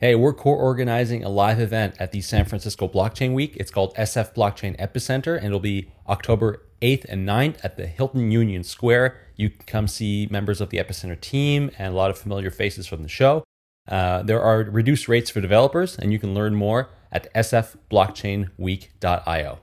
Hey, we're co-organizing a live event at the San Francisco Blockchain Week. It's called SF Blockchain Epicenter, and it'll be October 8th and 9th at the Hilton Union Square. You can come see members of the Epicenter team and a lot of familiar faces from the show. Uh, there are reduced rates for developers, and you can learn more at sfblockchainweek.io.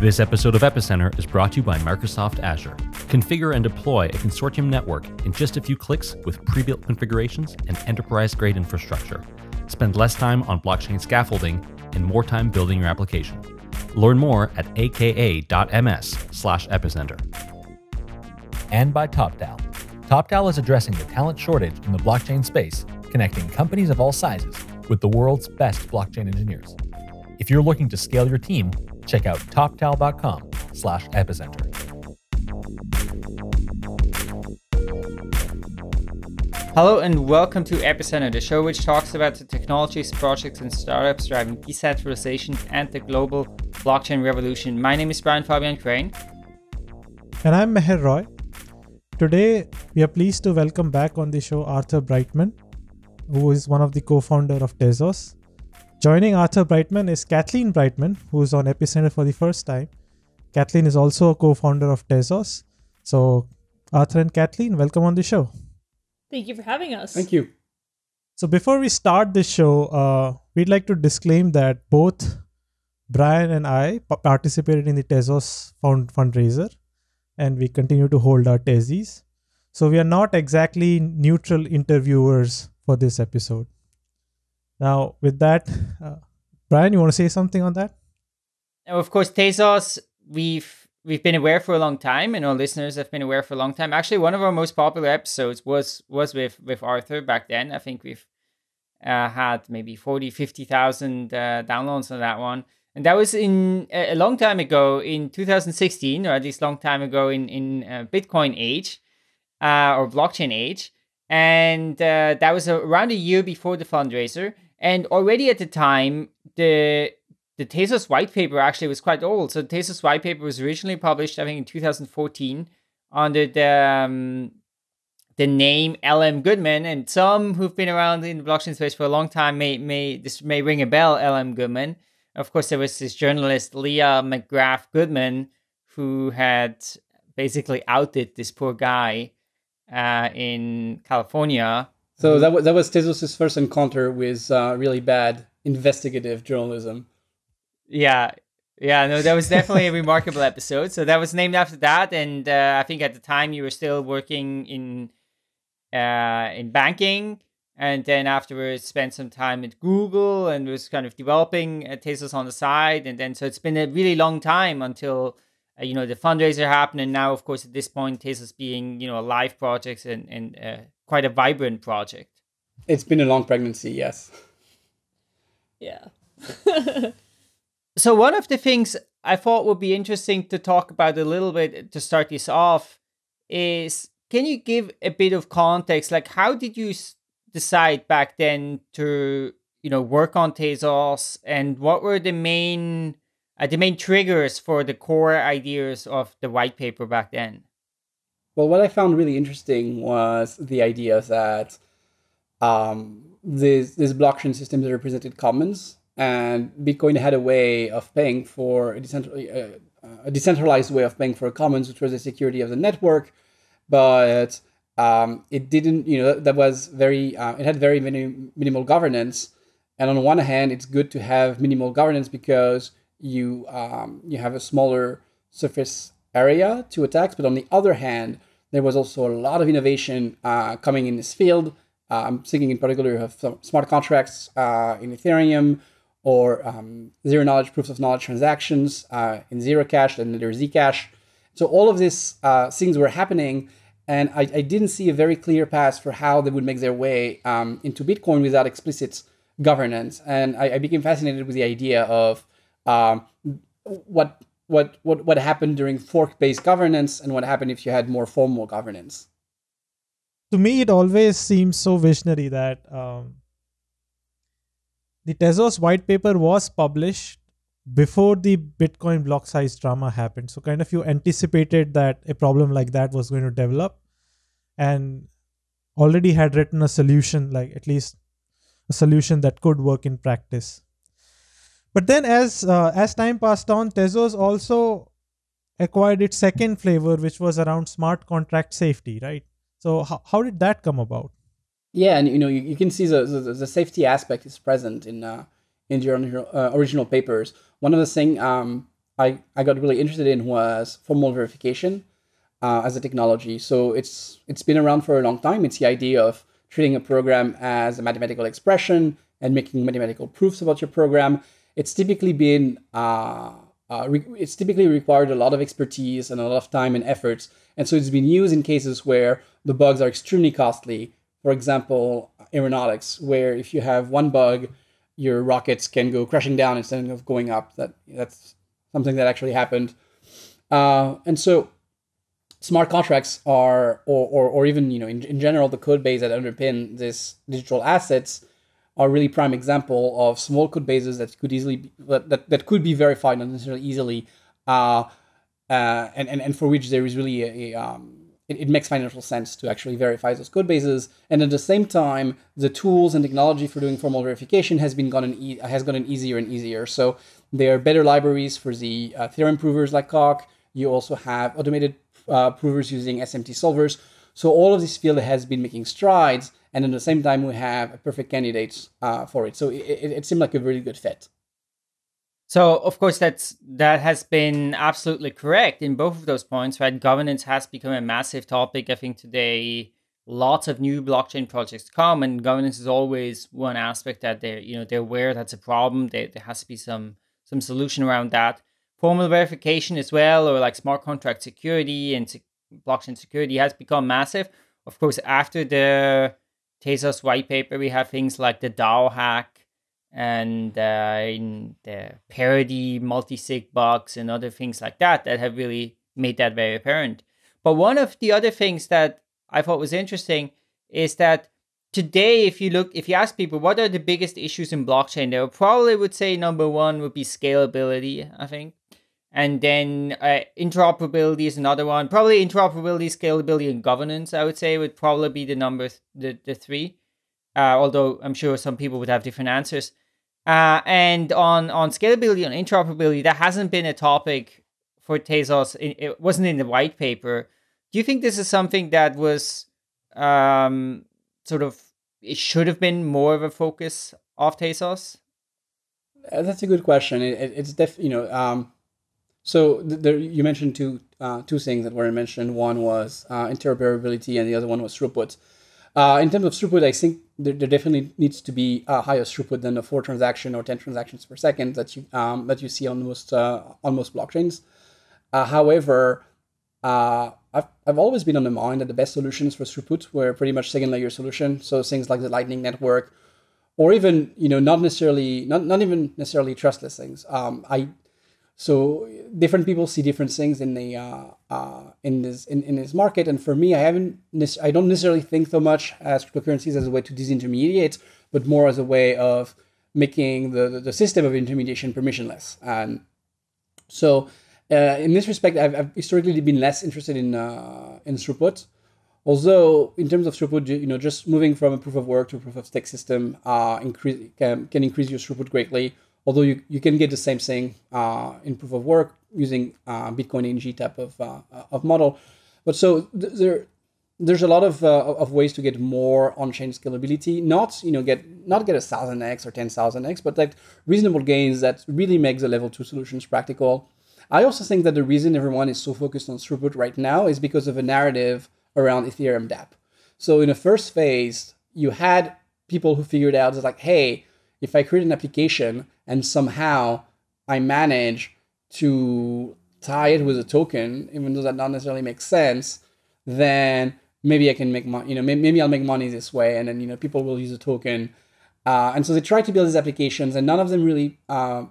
This episode of Epicenter is brought to you by Microsoft Azure. Configure and deploy a consortium network in just a few clicks with pre built configurations and enterprise grade infrastructure. Spend less time on blockchain scaffolding and more time building your application. Learn more at aka.ms slash epicenter. And by Toptal. Toptal is addressing the talent shortage in the blockchain space, connecting companies of all sizes with the world's best blockchain engineers. If you're looking to scale your team, check out toptal.com slash epicenter. Hello and welcome to Epicenter, the show which talks about the technologies, projects, and startups driving decentralization and the global blockchain revolution. My name is Brian Fabian Crain. And I'm Meher Roy. Today, we are pleased to welcome back on the show Arthur Breitman, who is one of the co founder of Tezos. Joining Arthur Breitman is Kathleen Breitman, who's on Epicenter for the first time. Kathleen is also a co founder of Tezos. So, Arthur and Kathleen, welcome on the show. Thank you for having us. Thank you. So, before we start this show, uh, we'd like to disclaim that both Brian and I p- participated in the Tezos fund- fundraiser and we continue to hold our Tezis. So, we are not exactly neutral interviewers for this episode. Now, with that, uh, Brian, you want to say something on that? Now, of course, Tezos, we've we've been aware for a long time, and our listeners have been aware for a long time. Actually, one of our most popular episodes was was with with Arthur back then. I think we've uh, had maybe 40, 50,000 uh, downloads on that one. And that was in a long time ago in 2016, or at least long time ago in in uh, Bitcoin age uh, or blockchain age. And uh, that was around a year before the fundraiser. And already at the time, the the Tezos white paper actually was quite old. So the Tezos white paper was originally published, I think, in 2014 under the um, the name LM Goodman. And some who've been around in the blockchain space for a long time may may this may ring a bell. LM Goodman. Of course, there was this journalist Leah McGrath Goodman who had basically outed this poor guy uh, in California so that was that was Tezos' first encounter with uh, really bad investigative journalism. Yeah, yeah, no, that was definitely a remarkable episode. So that was named after that, and uh, I think at the time you were still working in uh, in banking, and then afterwards spent some time at Google and was kind of developing uh, Tezos on the side, and then so it's been a really long time until uh, you know the fundraiser happened, and now of course at this point Tezos being you know a live project and and uh, quite a vibrant project. It's been a long pregnancy, yes. Yeah. so one of the things I thought would be interesting to talk about a little bit to start this off is can you give a bit of context like how did you decide back then to you know work on Tezos and what were the main uh, the main triggers for the core ideas of the white paper back then? Well, what I found really interesting was the idea that um, these, blockchain systems represented commons, and Bitcoin had a way of paying for a, decentral, uh, a decentralized way of paying for commons, which was the security of the network, but um, it didn't, you know, that was very, uh, it had very many minimal governance. And on one hand, it's good to have minimal governance because you um, you have a smaller surface area to attacks. But on the other hand, there was also a lot of innovation uh, coming in this field. Uh, I'm thinking in particular of smart contracts uh, in Ethereum or um, zero knowledge proofs of knowledge transactions uh, in Zero Cash and later Zcash. So all of these uh, things were happening, and I, I, didn't see a very clear path for how they would make their way um, into Bitcoin without explicit governance. And I, I became fascinated with the idea of um, what what what what happened during fork-based governance and what happened if you had more formal governance. To me, it always seems so visionary that um, the Tezos white paper was published before the Bitcoin block size drama happened. So kind of you anticipated that a problem like that was going to develop and already had written a solution, like at least a solution that could work in practice. But then as uh, as time passed on, Tezos also acquired its second flavor, which was around smart contract safety, right? So how, how did that come about? Yeah, and you know you, you can see the, the, the safety aspect is present in uh, in your uh, original papers. One of the things um, I I got really interested in was formal verification uh, as a technology. So it's it's been around for a long time. It's the idea of treating a program as a mathematical expression and making mathematical proofs about your program. It's typically been uh, uh, it's typically required a lot of expertise and a lot of time and efforts, and so it's been used in cases where the bugs are extremely costly. For example, aeronautics, where if you have one bug, your rockets can go crashing down instead of going up. That that's something that actually happened, uh, and so smart contracts are, or, or, or even, you know, in, in general, the code base that underpin this digital assets are really prime example of small code bases that could easily be, that, that could be verified not necessarily easily uh, uh, and, and, and for which there is really a, a um, it, it, makes financial sense to actually verify those code bases. And at the same time the tools and technology for doing formal verification has been gotten e- has gotten easier and easier. So there are better libraries for the uh, theorem provers like Coq. You also have automated uh, provers using SMT solvers. So all of this field has been making strides, and at the same time, we have a perfect candidate uh, for it. So it, it, it seemed like a really good fit. So of course that's that has been absolutely correct in both of those points, right? Governance has become a massive topic. I think today lots of new blockchain projects come, and governance is always one aspect that they're you know they're aware that's a problem. They, there has to be some some solution around that formal verification as well, or like smart contract security and se- blockchain security has become massive. Of course, after the Tezos white paper, we have things like the DAO hack and uh, in the Parity multi-sig bugs and other things like that that have really made that very apparent. But one of the other things that I thought was interesting is that today, if you look, if you ask people what are the biggest issues in blockchain, they probably would say number one would be scalability. I think and then uh, interoperability is another one. Probably interoperability, scalability, and governance. I would say would probably be the number th- the the three. Uh, although I'm sure some people would have different answers. Uh, and on on scalability and interoperability, that hasn't been a topic for Tezos. It, it, wasn't in the white paper. Do you think this is something that was um, sort of it should have been more of a focus of Tezos? Uh, that's a good question. It, it's def you know um, so there, you mentioned two uh, two things that were mentioned. One was uh, interoperability, and the other one was throughput. Uh, in terms of throughput, I think there, there, definitely needs to be a higher throughput than the four transaction or ten transactions per second that you um, that you see on most uh, on most blockchains. Uh, however, uh, I've, I've always been on the mind that the best solutions for throughput were pretty much second layer solution. So things like the Lightning Network, or even you know not necessarily not, not even necessarily trustless things. Um, I so different people see different things in the uh, uh, in this in, in this market. And for me i haven't i don't necessarily think so much as cryptocurrencies as a way to disintermediate but more as a way of making the, the system of intermediation permissionless. And so uh, in this respect I've, I've, historically been less interested in uh, in throughput. Although in terms of throughput you know just moving from a proof of work to a proof of stake system uh, increase can, can increase your throughput greatly although you, you can get the same thing uh, in proof of work using uh, Bitcoin-NG type of, uh, of model. But so th- there there's a lot of, uh, of ways to get more on-chain scalability. Not you know get not get a thousand x or ten thousand x, but like reasonable gains that really makes the level two solutions practical. I also think that the reason everyone is so focused on throughput right now is because of a narrative around Ethereum DApp. So in the first phase, you had people who figured out it's like, hey, if I create an application and somehow I manage to tie it with a token, even though that not necessarily makes sense, then maybe I can make money. You know, maybe I'll make money this way, and then you know people will use a token. Uh, and so they try to build these applications, and none of them really uh,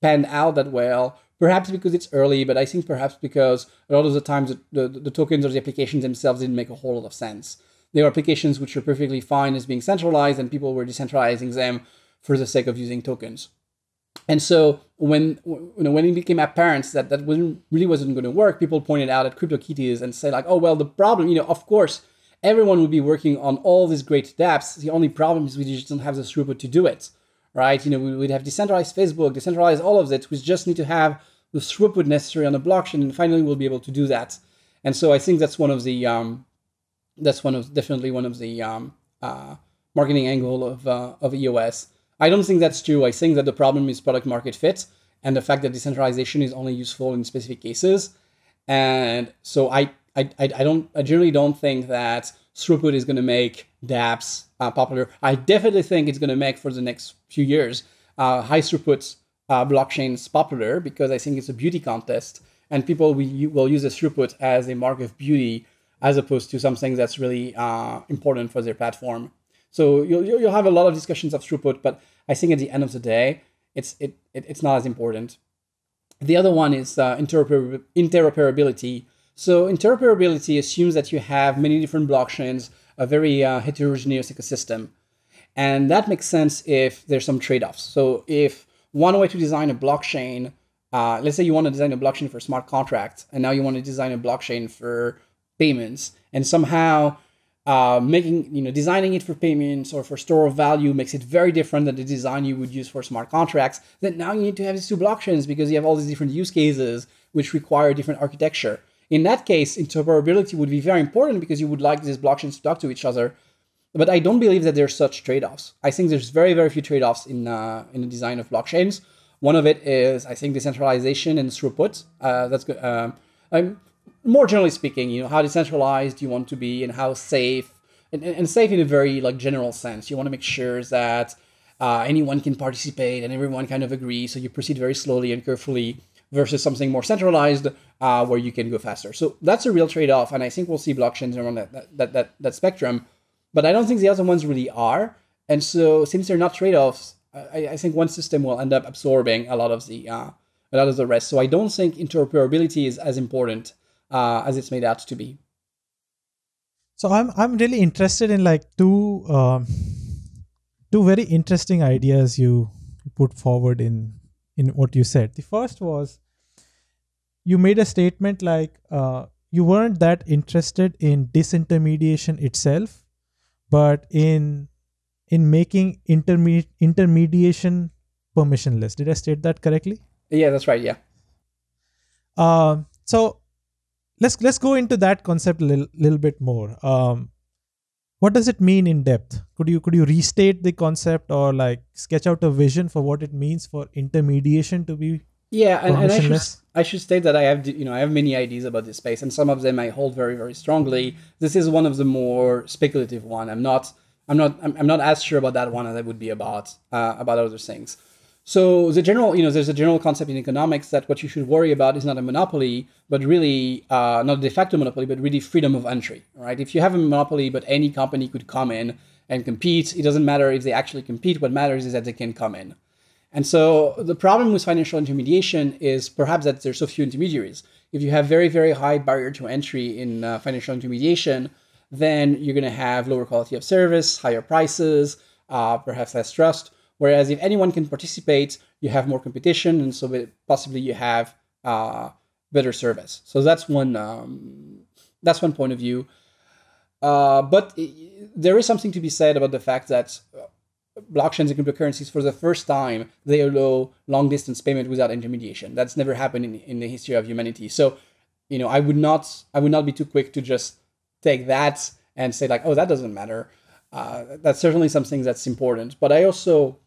panned out that well. Perhaps because it's early, but I think perhaps because a lot of the times the, the, the tokens or the applications themselves didn't make a whole lot of sense. There were applications which were perfectly fine as being centralized, and people were decentralizing them for the sake of using tokens. And so when you know when it became apparent that that wasn't, really wasn't going to work, people pointed out at CryptoKitties and said like, oh well, the problem, you know, of course, everyone would be working on all these great dApps. The only problem is we just don't have the throughput to do it, right? You know, we would have decentralized Facebook, decentralized all of it. We just need to have the throughput necessary on the blockchain, and finally we'll be able to do that. And so I think that's one of the um, that's one of definitely one of the um, uh, marketing angle of uh, of EOS. I don't think that's true. I think that the problem is product market fit and the fact that decentralization is only useful in specific cases. And so I I, I, don't I generally don't think that throughput is going to make dApps uh, popular. I definitely think it's going to make for the next few years uh, high throughput uh, blockchains popular because I think it's a beauty contest and people will, will use the throughput as a mark of beauty as opposed to something that's really uh, important for their platform. So you'll, you'll have a lot of discussions of throughput, but I think at the end of the day, it's it, it it's not as important. The other one is uh, interoper- interoperability. So interoperability assumes that you have many different blockchains, a very uh, heterogeneous ecosystem, and that makes sense if there's some trade-offs. So if one way to design a blockchain, uh, let's say you want to design a blockchain for smart contracts, and now you want to design a blockchain for payments, and somehow uh, making you know designing it for payments or for store of value makes it very different than the design you would use for smart contracts. Then now you need to have these two blockchains because you have all these different use cases which require different architecture. In that case interoperability would be very important because you would like these blockchains to talk to each other. But i don't believe that there's such trade-offs. I think there's very very few trade-offs in uh, in the design of blockchains. One of it is i think decentralization and throughput. Uh, that's good. Uh, I'm, more generally speaking, you know, how decentralized you want to be and how safe, and, and safe in a very like general sense. You want to make sure that uh, anyone can participate and everyone kind of agrees. So you proceed very slowly and carefully versus something more centralized uh, where you can go faster. So that's a real trade-off, and I think we'll see blockchains around that that that, that spectrum. But I don't think the other ones really are. And so since they're not trade-offs, I, I think one system will end up absorbing a lot of the uh, a lot of the rest. So I don't think interoperability is as important uh, as it's made out to be. So I'm I'm really interested in like two um, two very interesting ideas you put forward in in what you said. The first was you made a statement like uh, you weren't that interested in disintermediation itself, but in in making interme- intermediation permissionless. Did I state that correctly? Yeah, that's right. Yeah. Um, so let's let's go into that concept a little, little bit more. Um, what does it mean in depth? Could you could you restate the concept or like sketch out a vision for what it means for intermediation to be? Yeah, and, and I should I should state that I have you know I have many ideas about this space, and some of them I hold very very strongly. This is one of the more speculative one. I'm not I'm not I'm, I'm not as sure about that one as I would be about uh, about other things. So the general, you know, there's a general concept in economics that what you should worry about is not a monopoly, but really uh, not a de facto monopoly, but really freedom of entry, right? If you have a monopoly, but any company could come in and compete, it doesn't matter if they actually compete. What matters is that they can come in. And so the problem with financial intermediation is perhaps that there's so few intermediaries. If you have very, very high barrier to entry in uh, financial intermediation, then you're going to have lower quality of service, higher prices, uh, perhaps less trust. Whereas if anyone can participate, you have more competition, and so possibly you have uh, better service. So that's one um, that's one point of view. Uh, but there is something to be said about the fact that uh, blockchains and cryptocurrencies, for the first time, they allow long distance payment without intermediation. That's never happened in, in the history of humanity. So, you know, I would not I would not be too quick to just take that and say like, oh, that doesn't matter. Uh, that's certainly something that's important. But I also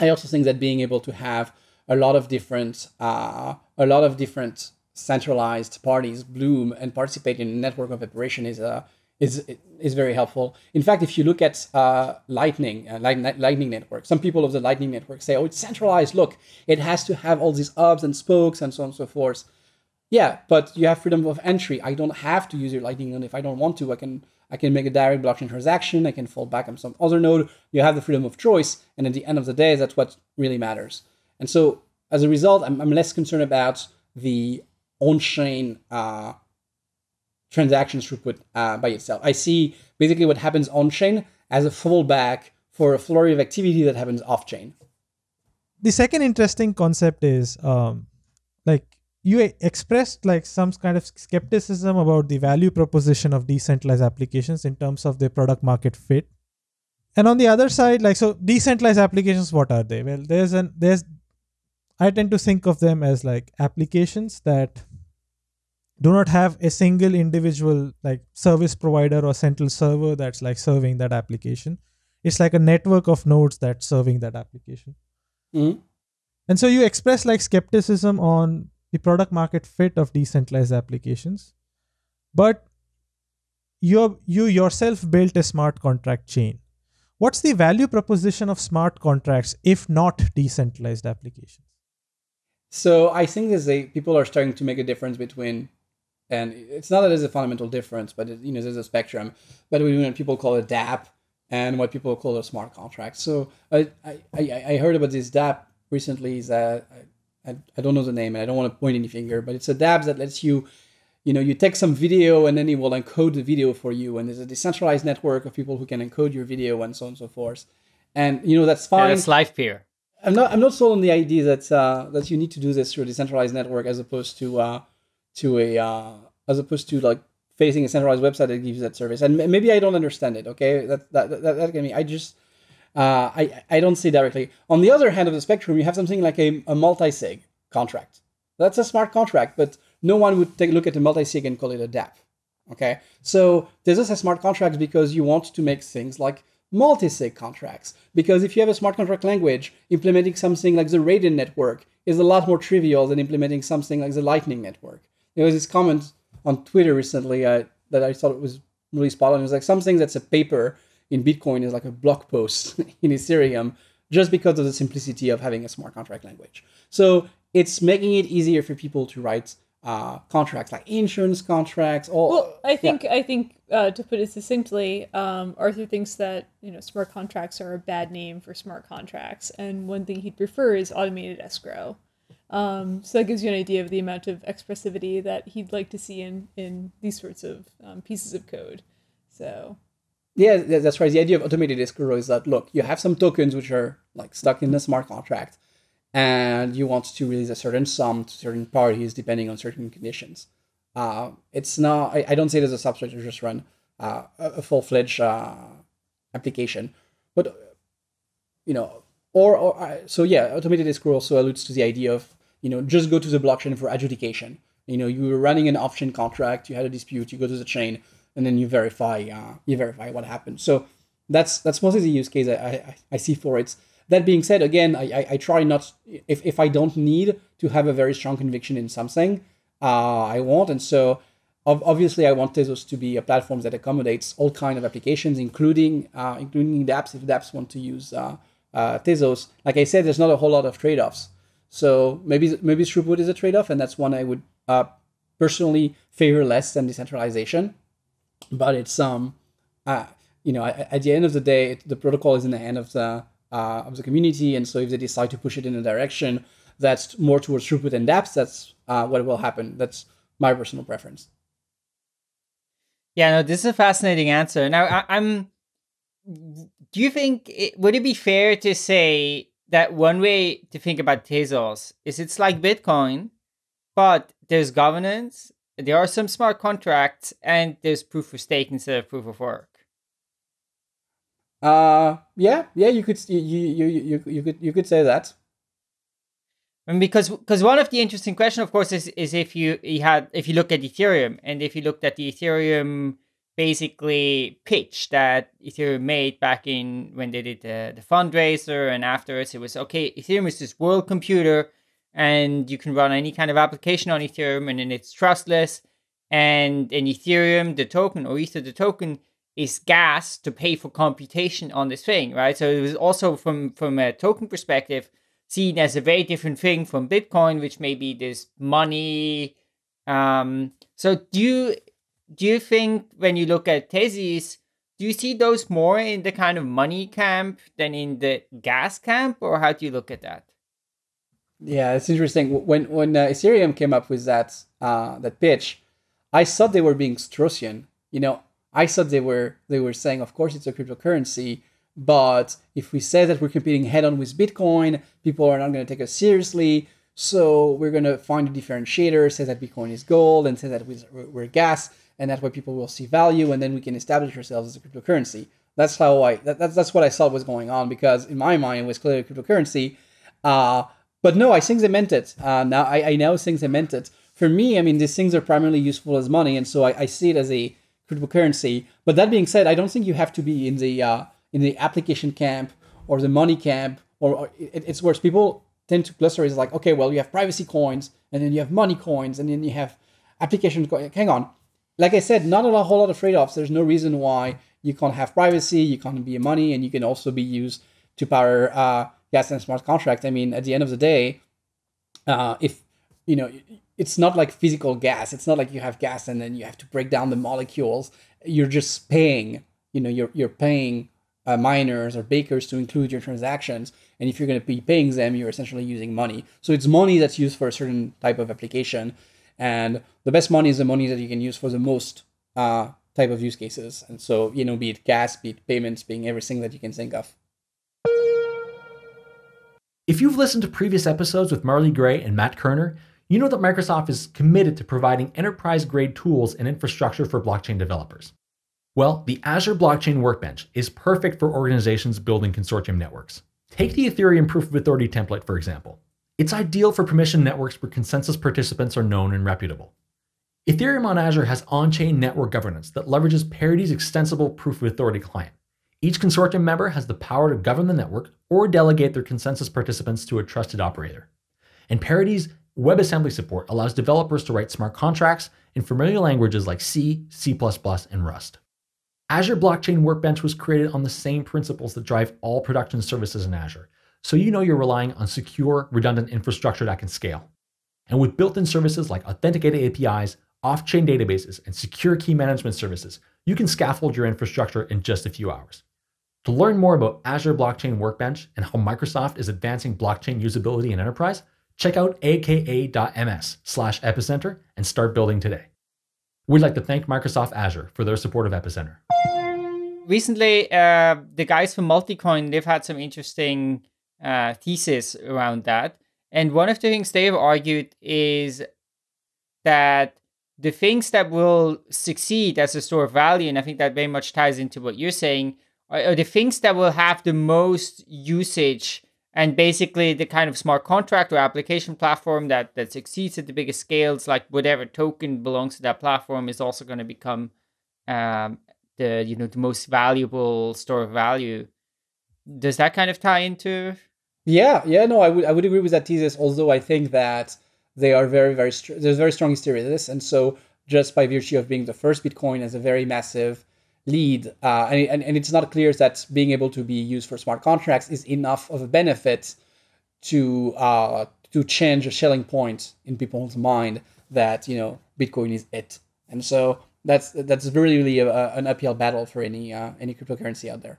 I also think that being able to have a lot of different uh, a lot of different centralized parties bloom and participate in a network of operation is uh, is is very helpful. In fact, if you look at uh, Lightning, uh, Lightning Network, some people of the Lightning Network say, "Oh, it's centralized. Look, it has to have all these hubs and spokes and so on and so forth." Yeah, but you have freedom of entry. I don't have to use your Lightning node if I don't want to. I can I can make a direct blockchain transaction. I can fall back on some other node. You have the freedom of choice. And at the end of the day, that's what really matters. And so as a result, I'm, I'm less concerned about the on-chain uh, transactions throughput uh, by itself. I see basically what happens on-chain as a fallback for a flurry of activity that happens off chain. The second interesting concept is um, you expressed like some kind of skepticism about the value proposition of decentralized applications in terms of their product market fit. And on the other side, like so decentralized applications, what are they? Well, there's an there's I tend to think of them as like applications that do not have a single individual like service provider or central server that's like serving that application. It's like a network of nodes that's serving that application. Mhm. And so you express like skepticism on the product market fit of decentralized applications, but you you yourself built a smart contract chain. What's the value proposition of smart contracts if not decentralized applications? So I think there's a people are starting to make a difference between, and it's not that there's a fundamental difference, but it, you know there's a spectrum between what people call a DApp and what people call a smart contract. So I I, I I heard about this DApp recently. Is that I, I, don't know the name and I don't want to point any finger, but it's a DApp that lets you, you know, you take some video and then it will encode the video for you. And there's a decentralized network of people who can encode your video and so on and so forth. And you know that's Yeah, fine. that's Livepeer. I'm not. I'm not sold on the idea that uh, that you need to do this through a decentralized network as opposed to uh, to a uh, as opposed to like facing a centralized website that gives you that service. And maybe I don't understand it. Okay, that that that, that can be. I just uh, I I don't see directly. On the other hand of the spectrum, you have something like a, a multi-sig contract. That's a smart contract, but no one would take a look at a multi-sig and call it a DApp. Okay, so there's also smart contracts because you want to make things like multi-sig contracts. Because if you have a smart contract language, implementing something like the Raiden network is a lot more trivial than implementing something like the Lightning network. There was this comment on Twitter recently uh, that I thought was really spot on. It was like something that's a paper in Bitcoin is like a blog post in Ethereum just because of the simplicity of having a smart contract language. So it's making it easier for people to write uh, contracts like insurance contracts. Or Well, I think I think uh, to put it succinctly, um, Arthur thinks that you know smart contracts are a bad name for smart contracts, and one thing he'd prefer is automated escrow. Um, so that gives you an idea of the amount of expressivity that he'd like to see in in these sorts of um, pieces of code. So Yeah, that's right. The idea of automated escrow is that look, you have some tokens which are like stuck in the smart contract, and you want to release a certain sum to certain parties depending on certain conditions. Uh, it's not. I, I don't say there's a substrate to just run uh, a, a full fledged uh, application, but you know, or, or uh, so yeah, automated escrow also alludes to the idea of you know just go to the blockchain for adjudication. You know, you were running an option contract, you had a dispute, you go to the chain, and then you verify uh, you verify what happened. So that's that's mostly the use case I, I, I see for it. That being said, again, I, I, I try not if, if I don't need to have a very strong conviction in something, uh, I won't. And so ob- obviously I want Tezos to be a platform that accommodates all kind of applications, including uh, including dApps if dApps want to use uh, uh, Tezos. Like I said, there's not a whole lot of trade-offs. So maybe maybe throughput is a trade-off, and that's one I would uh, personally favor less than decentralization but it's um uh, you know at, the end of the day it, the protocol is in the hand of the uh, of the community and so if they decide to push it in a direction that's more towards throughput and dApps that's uh, what will happen that's my personal preference Yeah, no, this is a fascinating answer. Now, I, I'm. Do you think it, would it be fair to say that one way to think about Tezos is it's like Bitcoin, but there's governance, there are some smart contracts, and there's proof of stake instead of proof of work. uh yeah yeah you could you you you, you, could you could say that And because because one of the interesting question, of course, is is if you, you had if you look at Ethereum and if you looked at the Ethereum basically pitch that Ethereum made back in when they did the, the fundraiser and afterwards it was okay, Ethereum is this world computer and you can run any kind of application on Ethereum and then it's trustless and in Ethereum the token or Ether the token is gas to pay for computation on this thing, right? So it was also from from a token perspective seen as a very different thing from Bitcoin, which may be this money. Um, so do you do you think when you look at Tezos, do you see those more in the kind of money camp than in the gas camp, or how do you look at that? Yeah, it's interesting. When when uh, Ethereum came up with that uh, that pitch, I thought they were being Straussian. You know, I thought they were they were saying, of course, it's a cryptocurrency, But if we say that we're competing head on with Bitcoin, people are not going to take us seriously. So we're going to find a differentiator, say that Bitcoin is gold, and say that we're gas, and that way people will see value, and then we can establish ourselves as a cryptocurrency. That's how I that, that's that's what I thought was going on because in my mind it was clearly a cryptocurrency. Uh, but no, I think they meant it. Uh, now I, I now think they meant it. For me, I mean these things are primarily useful as money, and so I, I see it as a cryptocurrency. But that being said, I don't think you have to be in the uh, in the application camp or the money camp, or, or it, it's worse. People tend to cluster is like, okay, well you have privacy coins, and then you have money coins, and then you have application coins. Hang on, like I said, not a whole lot of trade-offs. There's no reason why you can't have privacy, you can't be money, and you can also be used to power uh, gas and smart contract. I mean, at the end of the day, uh, if you know, it's not like physical gas. It's not like you have gas and then you have to break down the molecules. You're just paying. You know, you're you're paying uh, miners or bakers to include your transactions. And if you're going to be paying them, you're essentially using money. So it's money that's used for a certain type of application. And the best money is the money that you can use for the most uh, type of use cases. And so, you know, be it gas, be it payments, being everything that you can think of. If you've listened to previous episodes with Marley Gray and Matt Kerner, you know that Microsoft is committed to providing enterprise grade tools and infrastructure for blockchain developers. Well, the Azure Blockchain Workbench is perfect for organizations building consortium networks. Take the Ethereum Proof of Authority template, for example. It's ideal for permission networks where consensus participants are known and reputable. Ethereum on Azure has on chain network governance that leverages Parity's extensible proof of authority client. Each consortium member has the power to govern the network or delegate their consensus participants to a trusted operator. And Parity's WebAssembly support allows developers to write smart contracts in familiar languages like C, C, and Rust. Azure Blockchain Workbench was created on the same principles that drive all production services in Azure, so you know you're relying on secure, redundant infrastructure that can scale. And with built in services like authenticated APIs, off chain databases, and secure key management services, you can scaffold your infrastructure in just a few hours. To learn more about Azure Blockchain Workbench and how Microsoft is advancing blockchain usability in enterprise, check out aka.ms slash epicenter and start building today. We'd like to thank Microsoft Azure for their support of Epicenter. Recently, uh, the guys from Multicoin, they've had some interesting uh, thesis around that. And one of the things they've argued is that the things that will succeed as a store of value, and I think that very much ties into what you're saying, are the things that will have the most usage and basically the kind of smart contract or application platform that that succeeds at the biggest scales, like whatever token belongs to that platform, is also going to become um, the you know the most valuable store of value. Does that kind of tie into? Yeah, yeah, no, I would I would agree with that thesis. Although I think that they are very, very, str- there's very strong history to this. And so just by virtue of being the first Bitcoin as a very massive lead, uh, and, and, and it's not clear that being able to be used for smart contracts is enough of a benefit to uh, to change a selling point in people's mind that you know Bitcoin is it. And so that's that's really really a, an uphill battle for any uh, any cryptocurrency out there,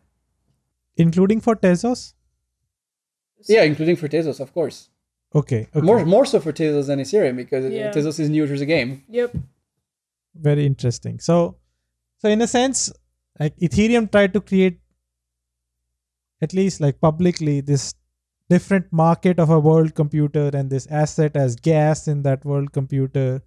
including for Tezos. Yeah, including for Tezos, of course. Okay, okay. More more so for Tezos than Ethereum because yeah. Tezos is newer to the game. Yep. Very interesting. So, so in a sense, like Ethereum tried to create, at least like publicly, this different market of a world computer and this asset as gas in that world computer.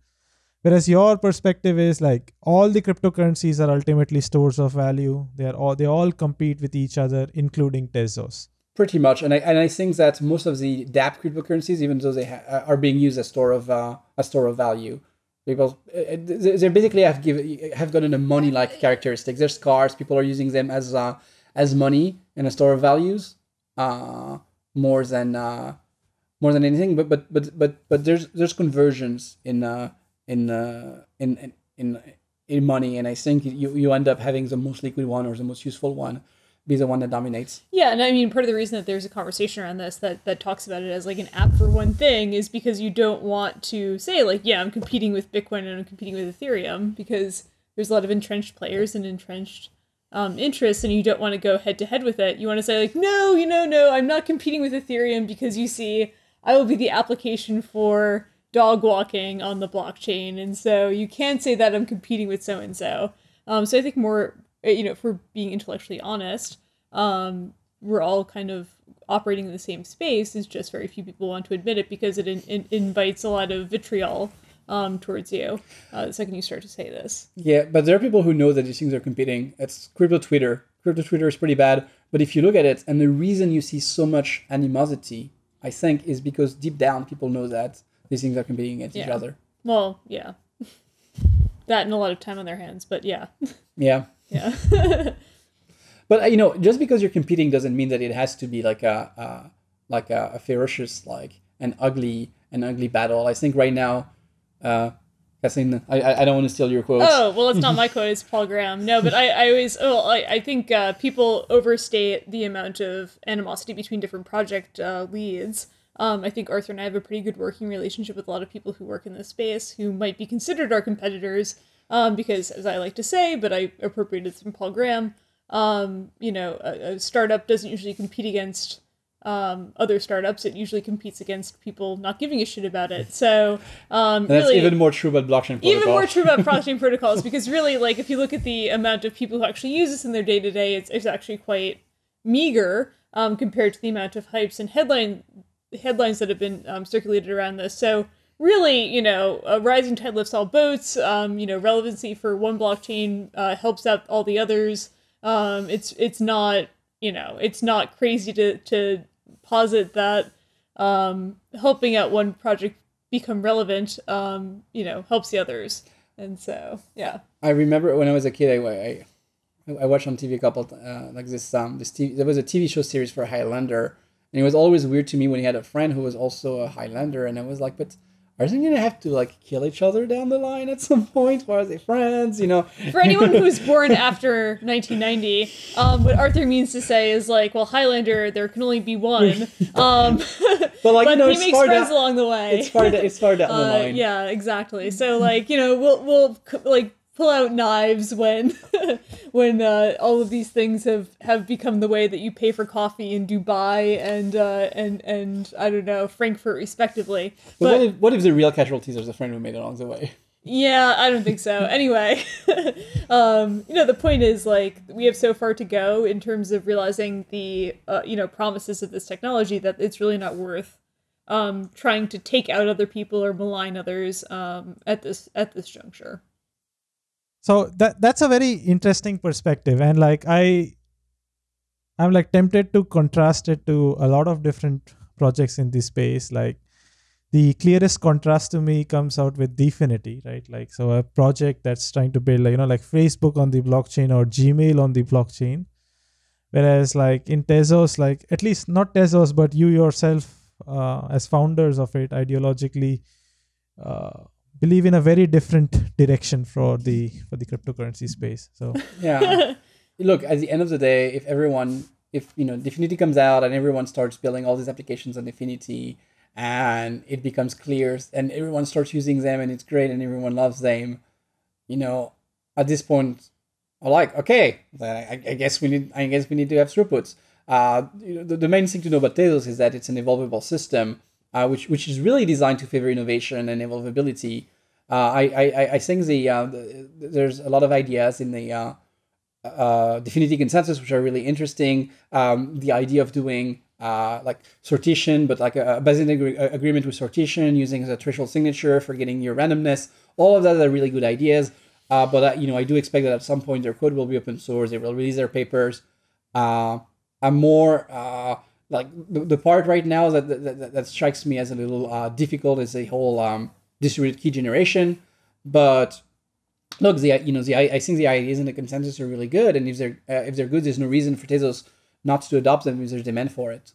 Whereas your perspective is like all the cryptocurrencies are ultimately stores of value. They are all they all compete with each other, including Tezos. Pretty much, and I and I think that most of the dApp cryptocurrencies, even though they ha- are being used as store of uh, a store of value, because uh, they basically have given have gotten a money like characteristic. They're cars. People are using them as uh, as money and a store of values, uh, more than uh, more than anything. But but but but but there's there's conversions in uh, in, uh, in in in in money, and I think you you end up having the most liquid one or the most useful one be the one that dominates. Yeah, and I mean part of the reason that there's a conversation around this that that talks about it as like an app for one thing is because you don't want to say like, yeah, I'm competing with Bitcoin and I'm competing with Ethereum because there's a lot of entrenched players and entrenched um, interests, and you don't want to go head to head with it. You want to say like, no, you know, no, I'm not competing with Ethereum because you see, I will be the application for dog walking on the blockchain, and so you can't say that I'm competing with so and so. Um, so I think more you know, for being intellectually honest, um, we're all kind of operating in the same space. Is just very few people want to admit it because it, in, it invites a lot of vitriol um, towards you uh, the second you start to say this. Yeah, but there are people who know that these things are competing. It's crypto Twitter. Crypto Twitter is pretty bad, but if you look at it, and the reason you see so much animosity, I think, is because deep down people know that these things are competing against each other. Well, yeah, that and a lot of time on their hands. But yeah, Yeah. Yeah, But uh, you know, just because you're competing doesn't mean that it has to be like a, a like a, a ferocious, like an ugly, an ugly battle. I think right now, uh, I I I don't want to steal your quote. Oh well, it's not my quote; it's Paul Graham. No, but I, I always, oh, I, I think uh, people overstate the amount of animosity between different project uh, leads. Um, I think Arthur and I have a pretty good working relationship with a lot of people who work in this space who might be considered our competitors. Um, because, as I like to say, but I appropriated from Paul Graham. Um, you know, a, a startup doesn't usually compete against um, other startups. It usually competes against people not giving a shit about it. So, um, And that's really, even more true about blockchain protocol. even more true about blockchain protocols because really like if you look at the amount of people who actually use this in their day-to-day it's, it's actually quite meager um, compared to the amount of hypes and headline headlines that have been um, circulated around this so really you know a rising tide lifts all boats um, you know relevancy for one blockchain uh, helps out all the others um, it's it's not you know it's not crazy to to posit that um, helping out one project become relevant, um, you know, helps the others. And so, yeah. I remember when I was a kid, I I, I watched on TV a couple uh, like this um this TV, there was a TV show series for Highlander, and it was always weird to me when he had a friend who was also a Highlander, and I was like, but are they gonna have to like kill each other down the line at some point? Why are they friends? You know? For anyone who was born after 1990, um, what Arthur means to say is like, well, Highlander, there can only be one. Um, But like but know, he it's makes friends down, along the way. it's far da- it's far down the Uh, line. yeah, exactly. So like, you know, we'll we'll like pull out knives when when uh, all of these things have have become the way that you pay for coffee in Dubai and uh, and and I don't know Frankfurt respectively. But, But what if what if the real casualties are the friend who made it along the way? yeah, I don't think so. Anyway, um, you know, the point is like we have so far to go in terms of realizing the uh, you know promises of this technology that it's really not worth um, trying to take out other people or malign others um, at this at this juncture. So that that's a very interesting perspective and like i i'm like tempted to contrast it to a lot of different projects in this space like the clearest contrast to me comes out with DFINITY, right? Like, so a project that's trying to build, like, you know, like Facebook on the blockchain or Gmail on the blockchain. Whereas, like in Tezos, like at least not Tezos, but you yourself, uh, as founders of it, ideologically, uh, believe in a very different direction for the for the cryptocurrency space. So Yeah. Look, at the end of the day, if everyone, if you know, DFINITY comes out and everyone starts building all these applications on DFINITY, and it becomes clear, and everyone starts using them, and it's great, and everyone loves them, you know, at this point, I'm like okay, I, I guess we need, I guess we need to have throughputs. Uh, you know, the, the main thing to know about Tezos is that it's an evolvable system, uh, which which is really designed to favor innovation and evolvability. Uh, I, I I- think the, uh, the there's a lot of ideas in the uh, uh, DFINITY consensus, which are really interesting. Um, the idea of doing uh, like sortition, but like a, a Bayesian agree- agreement with sortition, using a threshold signature for getting your randomness. All of that are really good ideas. Uh, but uh, you know, I do expect that at some point their code will be open source. They will release their papers. Uh, I'm more uh, like the, the part right now that, that that- strikes me as a little uh, difficult is the whole um, distributed key generation. But look, the you know the I, I think the ideas and the consensus are really good, and if they're uh, if they're good, there's no reason for Tezos not to adopt them if there's demand for it.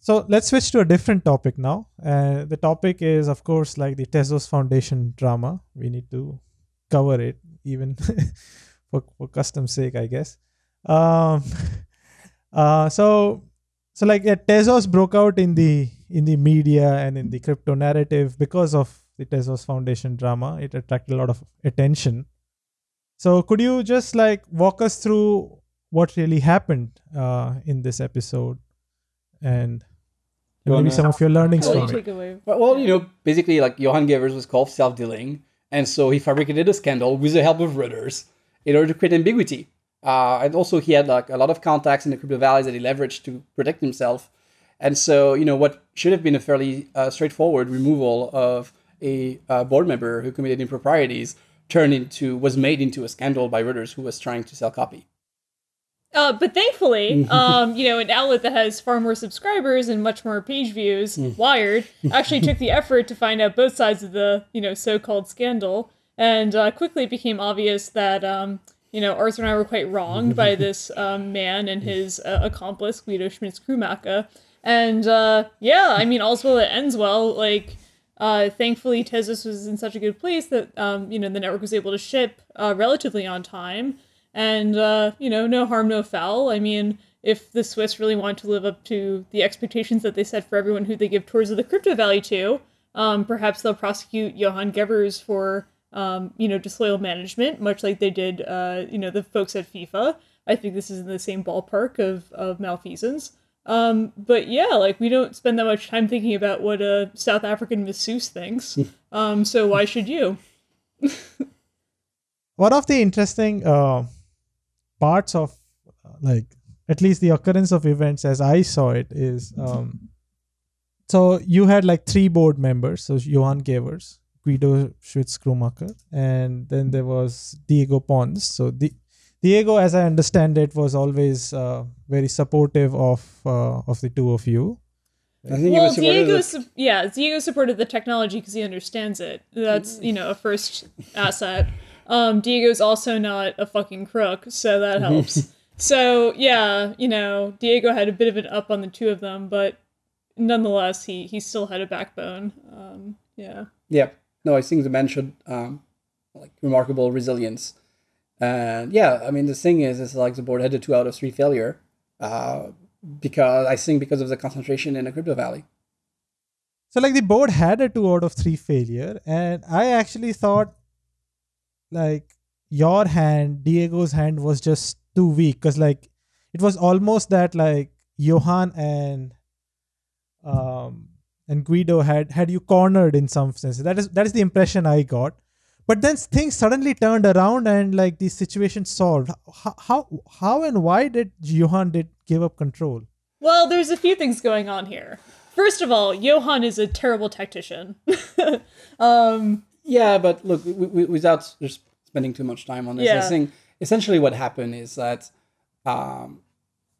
So let's switch to a different topic now. Uh, the topic is, of course, like the Tezos Foundation drama. We need to cover it, even for, for custom sake, I guess. Um, uh, so, so like yeah, Tezos broke out in the in the media and in the crypto narrative because of the Tezos Foundation drama. It attracted a lot of attention. So, could you just like walk us through what really happened uh, in this episode and You maybe wanna- some of your learnings I'll from you it? away. Well, well, you know, basically, like Johann Gevers was called self-dealing, and so he fabricated a scandal with the help of Reuters in order to create ambiguity. Uh, and also, he had like a lot of contacts in the crypto valleys that he leveraged to protect himself. And so, you know, what should have been a fairly uh, straightforward removal of a uh, board member who committed improprieties turned into was made into a scandal by Reuters, who was trying to sell copy. Uh, but thankfully, um, you know, an outlet that has far more subscribers and much more page views, Wired, actually took the effort to find out both sides of the, you know, so-called scandal, and uh, quickly it became obvious that, um, you know, Arthur and I were quite wronged by this um, man and his uh, accomplice, Guido Schmitz Krummacher. And uh, yeah, I mean, all's well that ends well. Like, uh, thankfully, Tezos was in such a good place that, um, you know, the network was able to ship uh, relatively on time and uh, you know, no harm, no foul. I mean, if the Swiss really want to live up to the expectations that they set for everyone who they give tours of the Crypto Valley to, um, perhaps they'll prosecute Johann Gevers for um, you know disloyal management, much like they did, uh, you know, the folks at FIFA. I think this is in the same ballpark of of malfeasance. Um, but yeah, like we don't spend that much time thinking about what a South African masseuse thinks. um, so why should you? one of the interesting uh, parts of uh, like at least the occurrence of events as i saw it is um, so you had like three board members so johann gevers guido Schmitz Krummacher, and then there was diego Ponz so the diego as i understand it was always uh, very supportive of uh, of the two of you I think Well, Diego, as- su- yeah, Diego supported the technology because he understands it. That's you know a first asset. Um, Diego's also not a fucking crook, so that helps. so yeah, you know, Diego had a bit of an up on the two of them, but nonetheless, he he still had a backbone. Um, yeah. Yeah. No, I think the man showed um, like remarkable resilience. And yeah, I mean the thing is, is like the board had a two out of three failure, uh, because I think because of the concentration in a crypto valley. So like the board had a two out of three failure, and I actually thought like your hand, Diego's hand was just too weak because like it was almost that like Johann and um and Guido had had you cornered in some sense. That is that is the impression I got. But then things suddenly turned around and like the situation solved. How how, how and why did Johann did give up control? Well, there's a few things going on here. First of all, Johann is a terrible tactician. um, Yeah, but look, w- w- without just spending too much time on this, I think essentially what happened is that, um,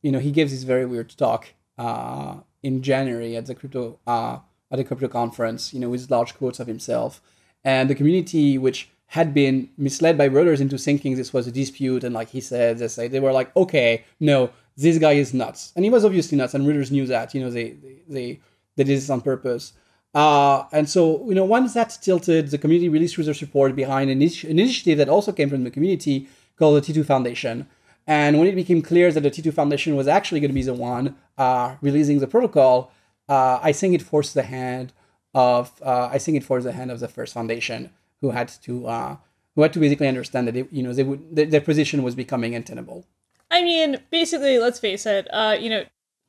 you know, he gives this very weird talk uh, in January at the crypto uh, at the crypto conference, you know, with large quotes of himself, and the community which had been misled by Reuters into thinking this was a dispute, and like he said, they say they were like, okay, no, this guy is nuts, and he was obviously nuts, and Reuters knew that, you know, they they they, they did this on purpose. Uh, and so, you know, once that tilted, the community released their support behind an initiative that also came from the community called the T2 Foundation. And when it became clear that the T2 Foundation was actually going to be the one uh, releasing the protocol, uh, I think it forced the hand of uh, I think it forced the hand of the first foundation, who had to uh, who had to basically understand that you know they would their, their position was becoming untenable. I mean, basically, let's face it. Uh, you know,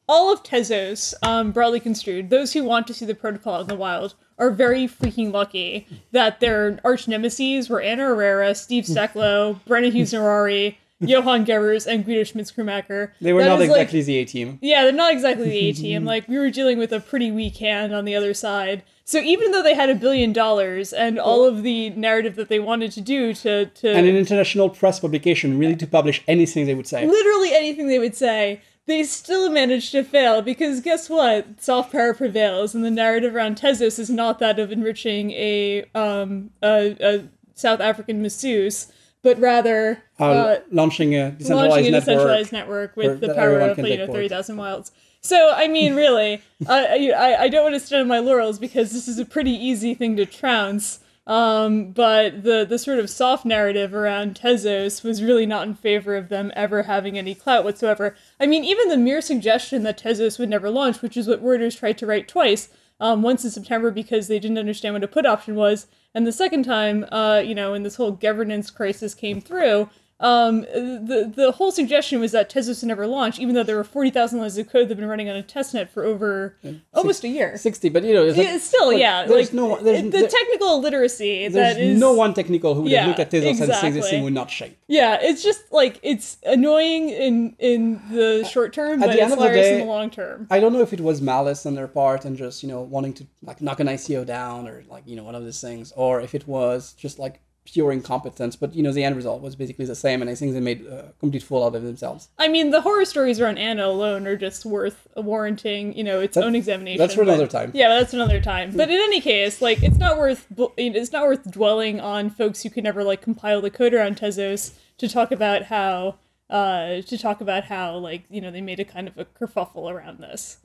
all of Tezos, um, broadly construed, those who want to see the protocol in the wild are very freaking lucky that their arch nemesis were Anna Irrera, Steve Stecklow, Brennan Hughes Norari, Johann Gevers, and Guido Schmitz Krummacher. They were That not is, like- exactly the A team. yeah, they're not exactly the A team. like we were dealing with a pretty weak hand on the other side. So even though they had a billion dollars and all of the narrative that they wanted to do to to And an international press publication, really to publish anything they would say. literally anything they would say, they still managed to fail because guess what? Soft power prevails, and the narrative around Tezos is not that of enriching a um a, a South African masseuse, but rather Uh, uh, launching a decentralized launching a network. decentralized network with the power of you know thirty thousand wilds. So I mean, really, I, I I don't want to stand on my laurels because this is a pretty easy thing to trounce. Um, but the the sort of soft narrative around Tezos was really not in favor of them ever having any clout whatsoever. I mean, even the mere suggestion that Tezos would never launch, which is what Reuters tried to write twice, um, once in September because they didn't understand what a put option was, and the second time, uh, you know, when this whole governance crisis came through, um, the the whole suggestion was that Tezos would never launch, even though there were forty thousand lines of code that have been running on a testnet for over almost a year. Sixty, but you know, it's like, Yeah, still, like, yeah. There's like, no, there's, the there- technical illiteracy there's that is no one technical who would Yeah, have looked at Tezos and say this thing would not shape. Yeah, it's just like it's annoying in in the short term, At but the it's end of the hilarious in the long term. I don't know if it was malice on their part and just you know wanting to like knock an ICO down or like you know one of these things, or if it was just like pure incompetence. But you know the end result was basically the same, and I think they made a complete fool out of themselves. I mean, the horror stories around Anna alone are just worth warranting, you know, its own examination. that's for but- another time. Yeah, that's another time. But in any case, like, it's not worth it's not worth dwelling on folks who could never like compile the code around Tezos to talk about how uh to talk about how like you know they made a kind of a kerfuffle around this.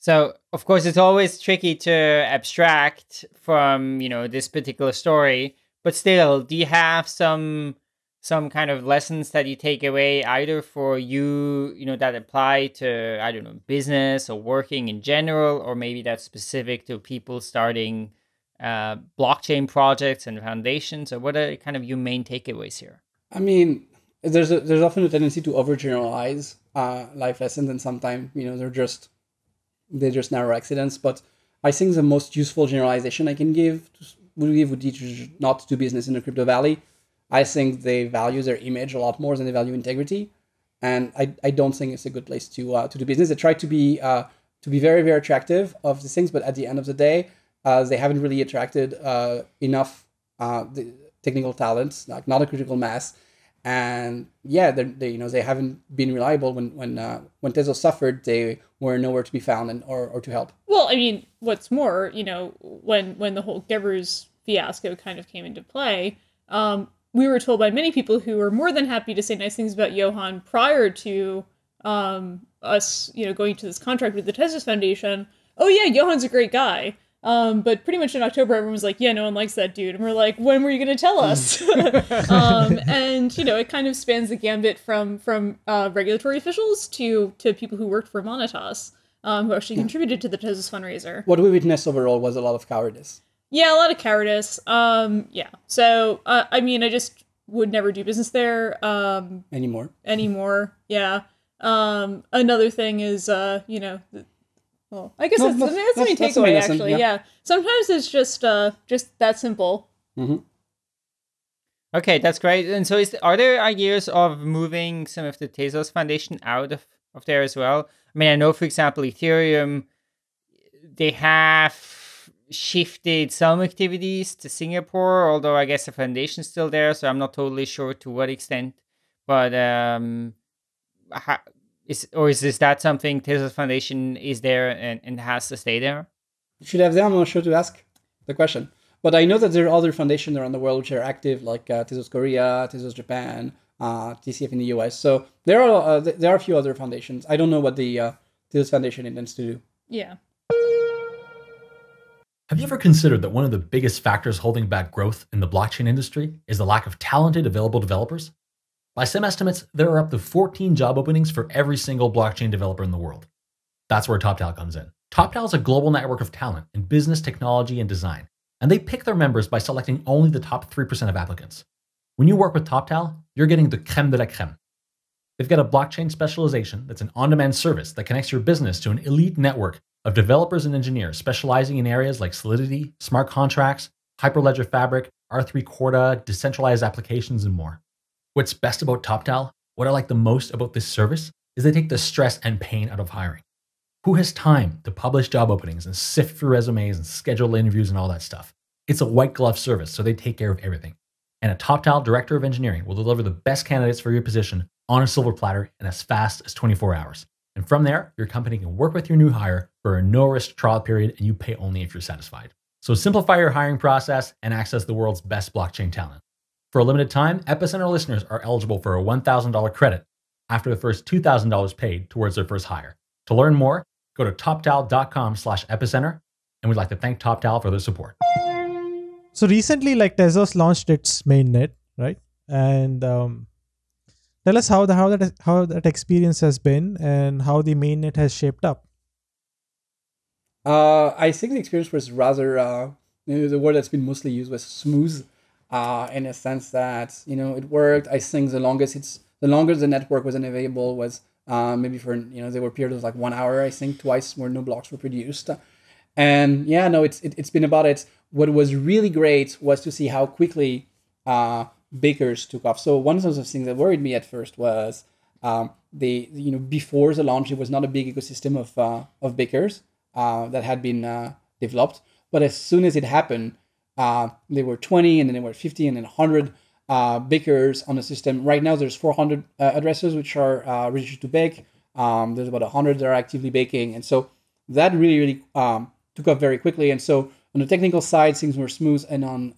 So of course it's always tricky to abstract from you know this particular story, but still, do you have some some kind of lessons that you take away either for you you know that apply to I don't know business or working in general, or maybe that's specific to people starting uh, blockchain projects and foundations, or what are kind of your main takeaways here? I mean, there's a, there's often a tendency to overgeneralize uh, life lessons, and sometimes you know they're just they're just narrow accidents. But I think the most useful generalization I can give would give would to not do business in the crypto valley. I think they value their image a lot more than they value integrity, and I, I don't think it's a good place to uh, to do business. They try to be uh, to be very very attractive of these things, but at the end of the day, uh, they haven't really attracted uh, enough uh, technical talents, like not a critical mass, and yeah, they you know they haven't been reliable when when uh, when Tezos suffered, they were nowhere to be found and or, or to help. Well, I mean, what's more, you know, when when the whole Gevers fiasco kind of came into play, um, we were told by many people who were more than happy to say nice things about Johann prior to um, us, you know, going to this contract with the Tezos Foundation. Oh yeah, Johann's a great guy. Um, but pretty much in October, everyone was like, "Yeah, no one likes that dude," and we're like, "When were you going to tell us?" um, and you know, it kind of spans the gambit from from uh, regulatory officials to to people who worked for Monetas, um, who actually contributed to the Tezos fundraiser. What we witnessed overall was a lot of cowardice. Yeah, a lot of cowardice. Um, yeah. So uh, I mean, I just would never do business there um, anymore. anymore. Yeah. Um, another thing is, uh, you know, th- well, I guess No, that's, that's- that's, the main that's- that's takeaway. Actually, yeah. yeah. Sometimes it's just uh, just that simple. Okay, that's great. And so, is are there ideas of moving some of the Tezos Foundation out of, of there as well? I mean, I know, for example, Ethereum, they have shifted some activities to Singapore, although I guess the foundation's still there, so I'm not totally sure to what extent. But um, is or is this that something Tezos Foundation is there and, and has to stay there? You should have them on the show to ask the question. But I know that there are other foundations around the world which are active, like uh, Tezos Korea, Tezos Japan, uh, TCF in the US. So there are uh, there are a few other foundations. I don't know what the uh, Tezos Foundation intends to do. Yeah. Have you ever considered that one of the biggest factors holding back growth in the blockchain industry is the lack of talented available developers? By some estimates, there are up to 14 job openings for every single blockchain developer in the world. That's where Toptal comes in. Toptal is a global network of talent in business, technology, and design, and they pick their members by selecting only the top 3% of applicants. When you work with Toptal, you're getting the creme de la creme. They've got a blockchain specialization that's an on demand service that connects your business to an elite network of developers and engineers specializing in areas like Solidity, smart contracts, Hyperledger Fabric, R3 Corda, decentralized applications, and more. What's best about Toptal, what I like the most about this service, is they take the stress and pain out of hiring. Who has time to publish job openings and sift through resumes and schedule interviews and all that stuff? It's a white glove service, so they take care of everything. And a Toptal Director of Engineering will deliver the best candidates for your position on a silver platter in as fast as 24 hours. And from there, your company can work with your new hire for a no risk trial period and you pay only if you're satisfied. So simplify your hiring process and access the world's best blockchain talent. For a limited time, Epicenter listeners are eligible for a $1,000 credit after the first $2,000 paid towards their first hire. To learn more, go to toptal.com slash epicenter, and we'd like to thank Toptal for their support. So recently, like Tezos launched its mainnet, right? And um, tell us how the how that how that experience has been and how the mainnet has shaped up. Uh, I think the experience was rather uh, you know, the word that's been mostly used was smooth. Uh, in a sense that you know it worked. I think the longest it's the longest the network was unavailable was uh, maybe for you know there were periods of like one hour I think twice where no blocks were produced, and yeah no it's it, it's been about it. What was really great was to see how quickly uh, bakers took off. So one of the things that worried me at first was um, the you know before the launch it was not a big ecosystem of uh, of bakers uh, that had been uh, developed, but as soon as it happened, uh, there were 20 and then there were 50 and then 100 uh, bakers on the system. Right now there's 400 uh, addresses which are registered to bake. Um, there's about 100 that are actively baking, and so that really really um, took off very quickly. And so on the technical side, things were smooth, and on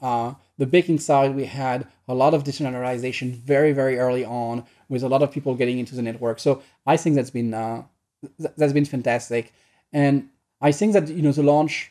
the baking side, we had a lot of decentralization very, very early on, with a lot of people getting into the network. So I think that's been uh, th- that's been fantastic, and I think that you know the launch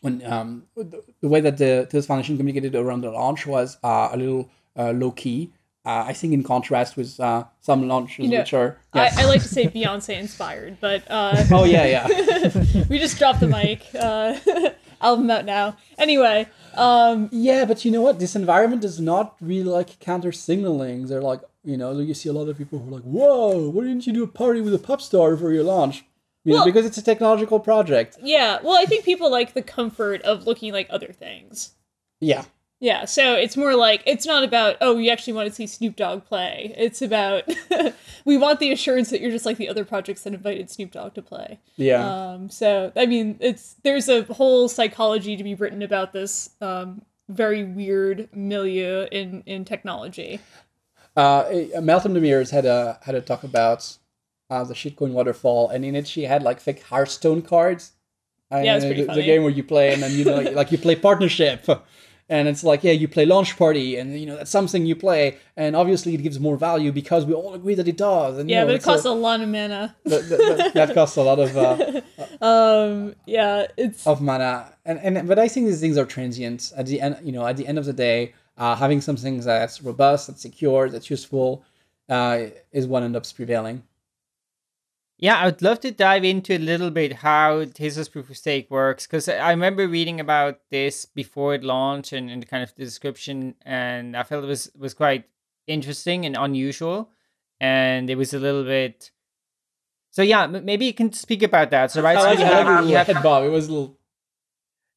when um, the, the way that the Tezos Foundation communicated around the launch was uh, a little uh, low key. Uh, I think in contrast with uh, some launches You know, which are I, I like to say Beyonce inspired, but uh, oh yeah yeah we just dropped the mic. Uh, album out now. Anyway, um, yeah but you know what this environment is not really like counter signaling they're like you know you see a lot of people who are like whoa why didn't you do a party with a pop star for your launch you know, Well- because it's a technological project yeah. Well, I think people like the comfort of looking like other things. yeah Yeah, so it's more like it's not about oh we actually want to see Snoop Dogg play. It's about we want the assurance that you're just like the other projects that invited Snoop Dogg to play. yeah Um, so I mean, it's there's a whole psychology to be written about this um, very weird milieu in in technology. uh, Meltem Demirors had a had a talk about uh, the shitcoin waterfall, and in it she had like fake Hearthstone cards. And Yeah, it's pretty the, the game where you play, and then you know, like, like you play partnership, and it's like yeah, you play launch party, and you know that's something you play, and obviously it gives more value because we all agree that it does. And, you Yeah, know, but it costs a, a lot of mana. that, that, that costs a lot of uh, Um, yeah, it's of mana, and and but I think these things are transient. At the end, you know, at the end of the day, uh, having something that's robust, that's secure, that's useful, uh, is what ends up prevailing. Yeah, I would love to dive into a little bit how Tezos proof of stake works because I remember reading about this before it launched and, and kind of the description, and I felt it was was quite interesting and unusual, and it was a little bit. So yeah, maybe you can speak about that. So right, so you have, you have bob. It was a little.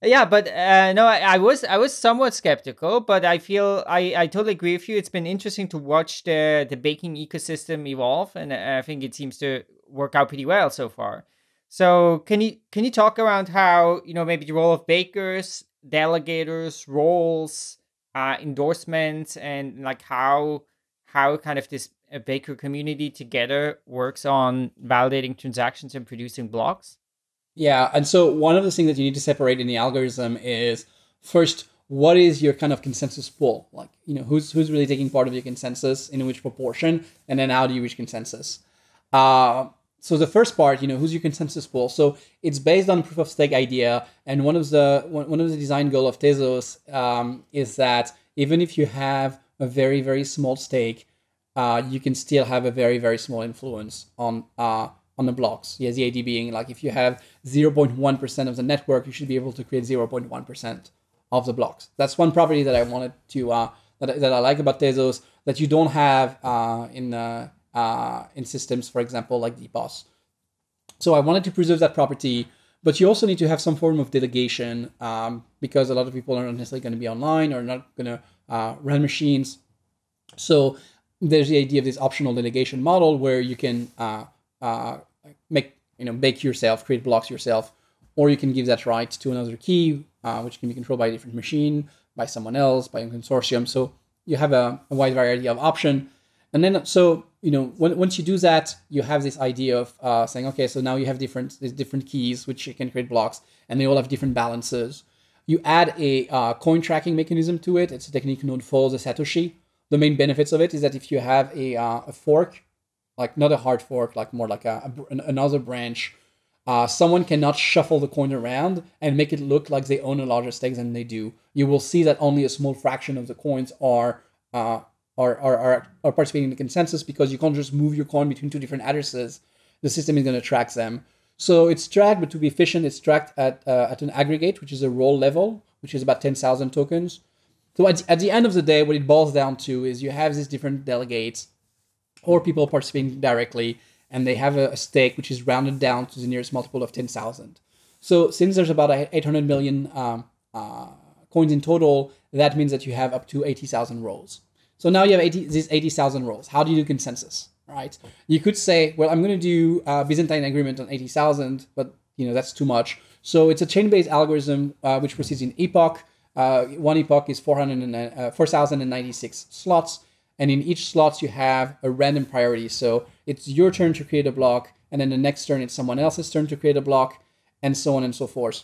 Yeah, but uh, no, I, I was I was somewhat skeptical, but I feel I, I totally agree with you. It's been interesting to watch the the baking ecosystem evolve, and I think it seems to work out pretty well so far. So can you can you talk around how you know maybe the role of bakers, delegators, rolls, uh, endorsements, and like how how kind of this uh, baker community together works on validating transactions and producing blocks? Yeah, and so one of the things that you need to separate in the algorithm is first what is your kind of consensus pool? Like, you know, who's who's really taking part of your consensus in which proportion, and then how do you reach consensus? Uh, so the first part, you know, who's your consensus pool? So it's based on proof of stake idea, and one of the one of the design goal of Tezos um, is that even if you have a very very small stake, uh, you can still have a very very small influence on uh, on the blocks. Yes, the idea being like if you have 0.1% of the network, you should be able to create 0.1% of the blocks. That's one property that I wanted to uh, that, I- that I like about Tezos that you don't have uh, in uh, uh, in systems, for example, like DPoS. So I wanted to preserve that property, but you also need to have some form of delegation um, because a lot of people are not necessarily going to be online or not going to uh, run machines. So there's the idea of this optional delegation model where you can uh, make you know bake yourself, create blocks yourself, or you can give that right to another key, uh, which can be controlled by a different machine, by someone else, by a consortium. So you have a, a wide variety of option. And then, so you know, when, once you do that, you have this idea of uh, saying, okay, so now you have different these different keys which you can create blocks, and they all have different balances. You add a uh, coin tracking mechanism to it. It's a technique known for the Satoshi. The main benefits of it is that if you have a, uh, a fork, like not a hard fork, like more like a, a another branch, uh, someone cannot shuffle the coin around and make it look like they own a larger stake than they do. You will see that only a small fraction of the coins are uh, are, are, are, are participating in the consensus because you can't just move your coin between two different addresses. The system is going to track them. So it's tracked, but to be efficient, it's tracked at uh, at an aggregate, which is a roll level, which is about ten thousand tokens. So at, at the end of the day, what it boils down to is you have these different delegates or people participating directly, and they have a, a stake which is rounded down to the nearest multiple of 10,000. So since there's about 800 million um, uh, coins in total, that means that you have up to 80,000 rolls. So now you have 80, these 80,000 rolls. How do you do consensus, right? You could say, well, I'm going to do a Byzantine agreement on 80,000, but you know that's too much. So it's a chain-based algorithm uh, which proceeds in epoch. Uh, one epoch is 400 uh, 4,096 slots, and in each slot you have a random priority. So it's your turn to create a block, and then the next turn it's someone else's turn to create a block, and so on and so forth.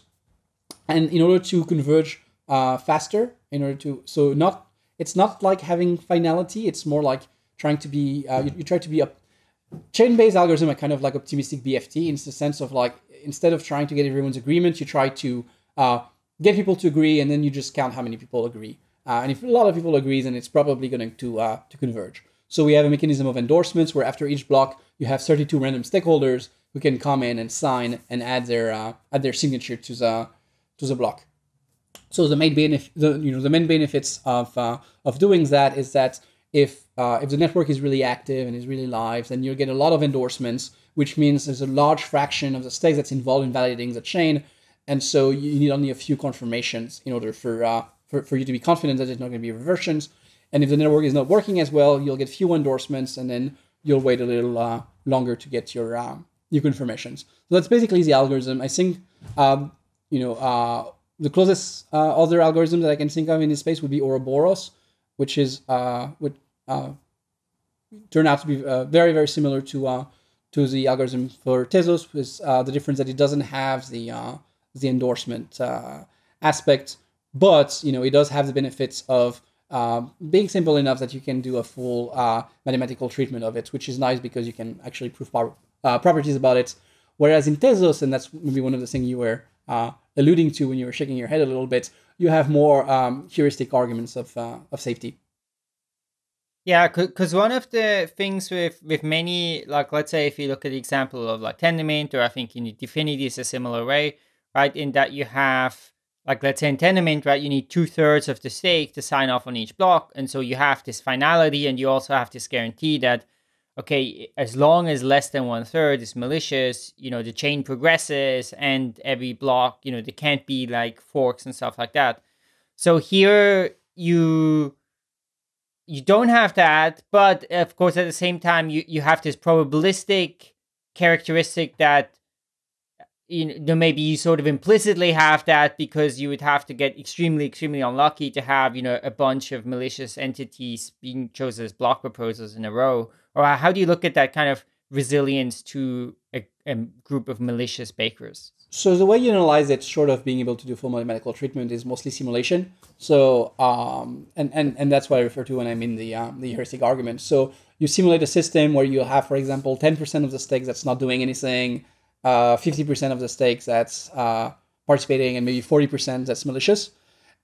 And in order to converge uh, faster, in order to so not it's not like having finality. It's more like trying to be uh, you, you try to be a chain-based algorithm are kind of like optimistic BFT in the sense of like instead of trying to get everyone's agreement, you try to uh, get people to agree, and then you just count how many people agree. Uh, and if a lot of people agree, then it's probably going to uh, to converge. So we have a mechanism of endorsements where after each block, you have 32 random stakeholders who can come in and sign and add their uh, add their signature to the to the block. So the main benefit, the, you know, the main benefits of uh, of doing that is that if uh, if the network is really active and is really live, then you'll get a lot of endorsements, which means there's a large fraction of the stakes that's involved in validating the chain, and so you need only a few confirmations in order for uh, for, for you to be confident that there's not going to be reversions. And if the network is not working as well, you'll get few endorsements, and then you'll wait a little uh, longer to get your uh, your confirmations. So that's basically the algorithm. I think um, you know uh, the closest uh, other algorithm that I can think of in this space would be Ouroboros, which is uh, would uh, turn out to be very very similar to to the algorithm for Tezos, with the difference that it doesn't have the the endorsement aspect, but you know it does have the benefits of uh, being simple enough that you can do a full uh, mathematical treatment of it, which is nice because you can actually prove par- uh, properties about it. Whereas in Tezos, and that's maybe one of the things you were uh, alluding to when you were shaking your head a little bit, you have more um, heuristic arguments of uh, of safety. Yeah, because one of the things with with many, like let's say if you look at the example of like Tendermint, or I think in DFINITY is a similar way, right? In that you have like let's say in Tendermint, right, you need two thirds of the stake to sign off on each block, and so you have this finality, and you also have this guarantee that okay, as long as less than one third is malicious, you know, the chain progresses, and every block, you know, there can't be like forks and stuff like that. So here you you don't have that, but of course at the same time you, you have this probabilistic characteristic that you know maybe you sort of implicitly have that because you would have to get extremely extremely unlucky to have you know a bunch of malicious entities being chosen as block proposals in a row or how do you look at that kind of resilience to a, a group of malicious bakers So the way you analyze it, short of being able to do full mathematical treatment, is mostly simulation. So um, and, and and that's what I refer to when I mean the um, the heuristic argument. So you simulate a system where you have, for example, ten percent of the stakes that's not doing anything, uh, fifty percent of the stakes that's uh, participating, and maybe forty percent that's malicious.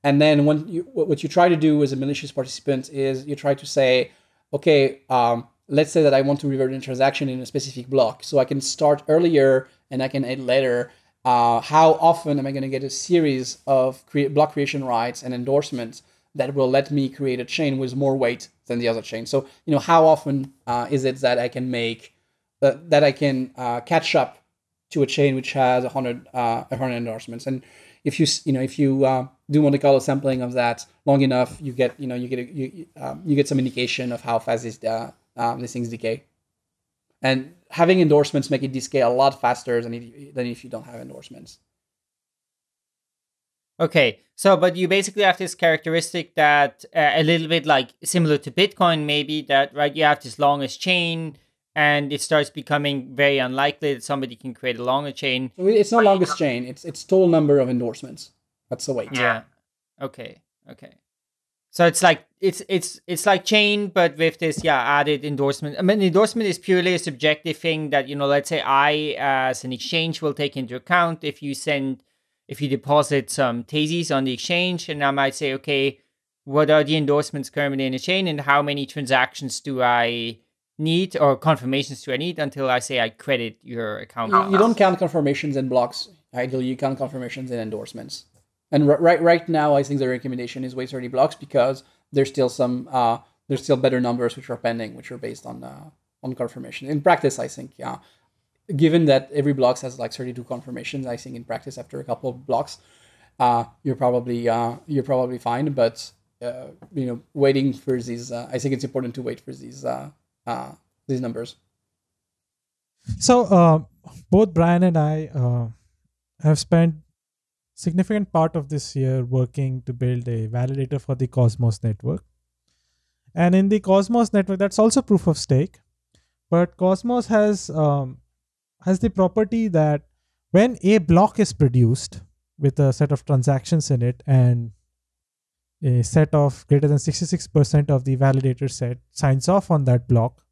And then when you what you try to do as a malicious participant is you try to say, okay, um, let's say that I want to revert a transaction in a specific block, so I can start earlier and I can end later uh, how often am I going to get a series of crea- block creation rights and endorsements that will let me create a chain with more weight than the other chain? So, you know, how often uh, is it that I can make uh, that I can uh, catch up to a chain which has a hundred uh, a hundred endorsements? And if you you know if you uh, do Monte Carlo sampling of that long enough, you get you know you get a, you um, you get some indication of how fast these uh, um, these things decay. And having endorsements make it decay a lot faster than if you, than if you don't have endorsements. Okay, so but you basically have this characteristic that uh, a little bit like similar to Bitcoin, maybe that right. You have this longest chain, and it starts becoming very unlikely that somebody can create a longer chain. It's not longest chain; it's it's total number of endorsements. That's the weight. Yeah. Okay. Okay. So it's like it's it's it's like chain, but with this yeah added endorsement. I mean, endorsement is purely a subjective thing that you know. Let's say I, as an exchange, will take into account if you send if you deposit some Tezos on the exchange, and I might say, okay, what are the endorsements currently in the chain, and how many transactions do I need or confirmations do I need until I say I credit your account? You, you don't count confirmations in blocks. Ideally, you count confirmations in endorsements. And r- right right now, I think the recommendation is wait 30 blocks because there's still some uh, there's still better numbers which are pending, which are based on uh, on confirmation. In practice, I think yeah, given that every block has like 32 confirmations, I think in practice after a couple of blocks, uh, you're probably uh, you're probably fine. But uh, you know, waiting for these, uh, I think it's important to wait for these uh, these numbers. So uh, both Brian and I uh, have spent significant part of this year working to build a validator for the Cosmos network. And in the Cosmos network, that's also proof of stake. But Cosmos has um, has the property that when a block is produced with a set of transactions in it and a set of greater than 66% of the validator set signs off on that block,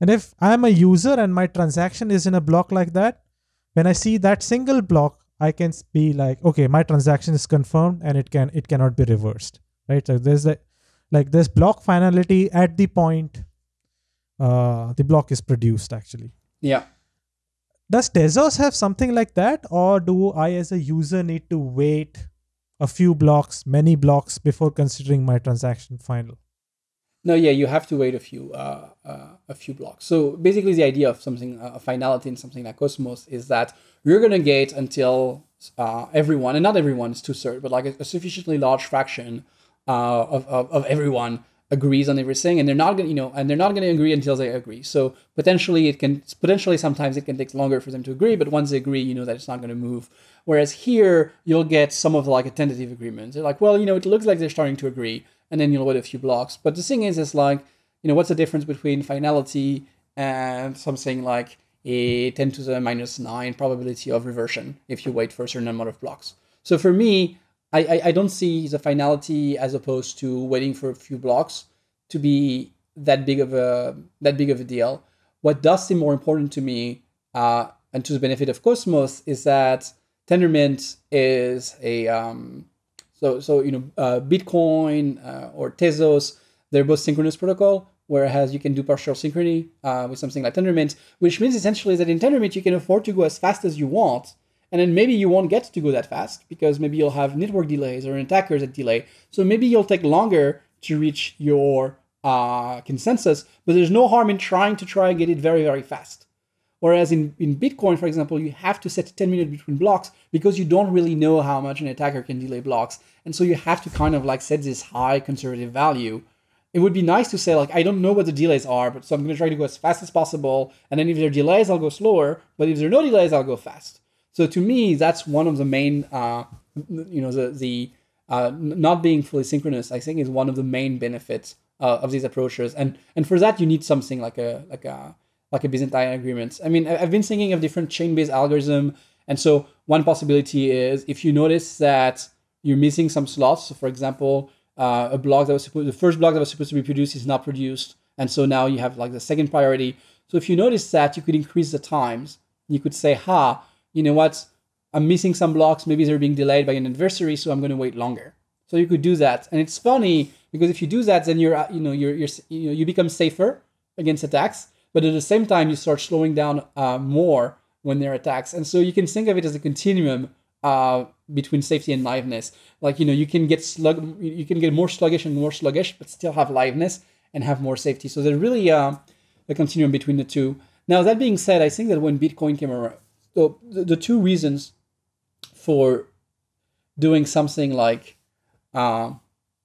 and if I'm a user and my transaction is in a block like that, when I see that single block, I can be like, okay, my transaction is confirmed and it can it cannot be reversed. Right. So there's that like there's block finality at the point uh, the block is produced actually. Yeah. Does Tezos have something like that, or do I as a user need to wait a few blocks, many blocks before considering my transaction final? No, yeah, you have to wait a few uh, uh, a few blocks. So basically, the idea of something uh, finality in something like Cosmos is that you're gonna get until uh, everyone, and not everyone is two certain, but like a, a sufficiently large fraction uh, of, of of everyone agrees on everything, and they're not gonna you know, and they're not gonna agree until they agree. So potentially, it can potentially sometimes it can take longer for them to agree, but once they agree, you know that it's not gonna move. Whereas here, you'll get some of like a tentative agreement. They're like, well, you know, it looks like they're starting to agree and then you'll wait a few blocks. But the thing is, is like, you know, what's the difference between finality and something like a 10 to the minus 9 probability of reversion if you wait for a certain amount of blocks? So for me, I, I, I don't see the finality as opposed to waiting for a few blocks to be that big of a that big of a deal. What does seem more important to me, uh, and to the benefit of Cosmos, is that Tendermint is a um, so, so you know, uh, Bitcoin uh, or Tezos, they're both synchronous protocol, whereas you can do partial synchrony uh, with something like Tendermint, which means essentially that in Tendermint you can afford to go as fast as you want, and then maybe you won't get to go that fast because maybe you'll have network delays or attackers that delay. So maybe you'll take longer to reach your uh, consensus, but there's no harm in trying to try and get it very, very fast. Whereas in, in Bitcoin, for example, you have to set 10 minutes between blocks because you don't really know how much an attacker can delay blocks. And so you have to kind of like set this high conservative value. It would be nice to say, like, I don't know what the delays are, but so I'm going to try to go as fast as possible. And then if there are delays, I'll go slower. But if there are no delays, I'll go fast. So to me, that's one of the main, uh, you know, the, the uh, not being fully synchronous, I think, is one of the main benefits uh, of these approaches. And and for that, you need something like a like a like a Byzantine agreement. I mean, I've been thinking of different chain-based algorithm, and so one possibility is if you notice that you're missing some slots. So, for example, uh, a block that was supposed the first block that was supposed to be produced is not produced, and so now you have like the second priority. So if you notice that, you could increase the times. You could say, "Ha, you know what? I'm missing some blocks. Maybe they're being delayed by an adversary, so I'm going to wait longer." So you could do that, and it's funny because if you do that, then you're you know you're, you're you know you become safer against attacks but at the same time you start slowing down uh, more when there are attacks and so you can think of it as a continuum uh, between safety and liveness like you know you can get slug you can get more sluggish and more sluggish but still have liveness and have more safety so there's really uh, a continuum between the two now that being said i think that when bitcoin came around so the, the two reasons for doing something like uh,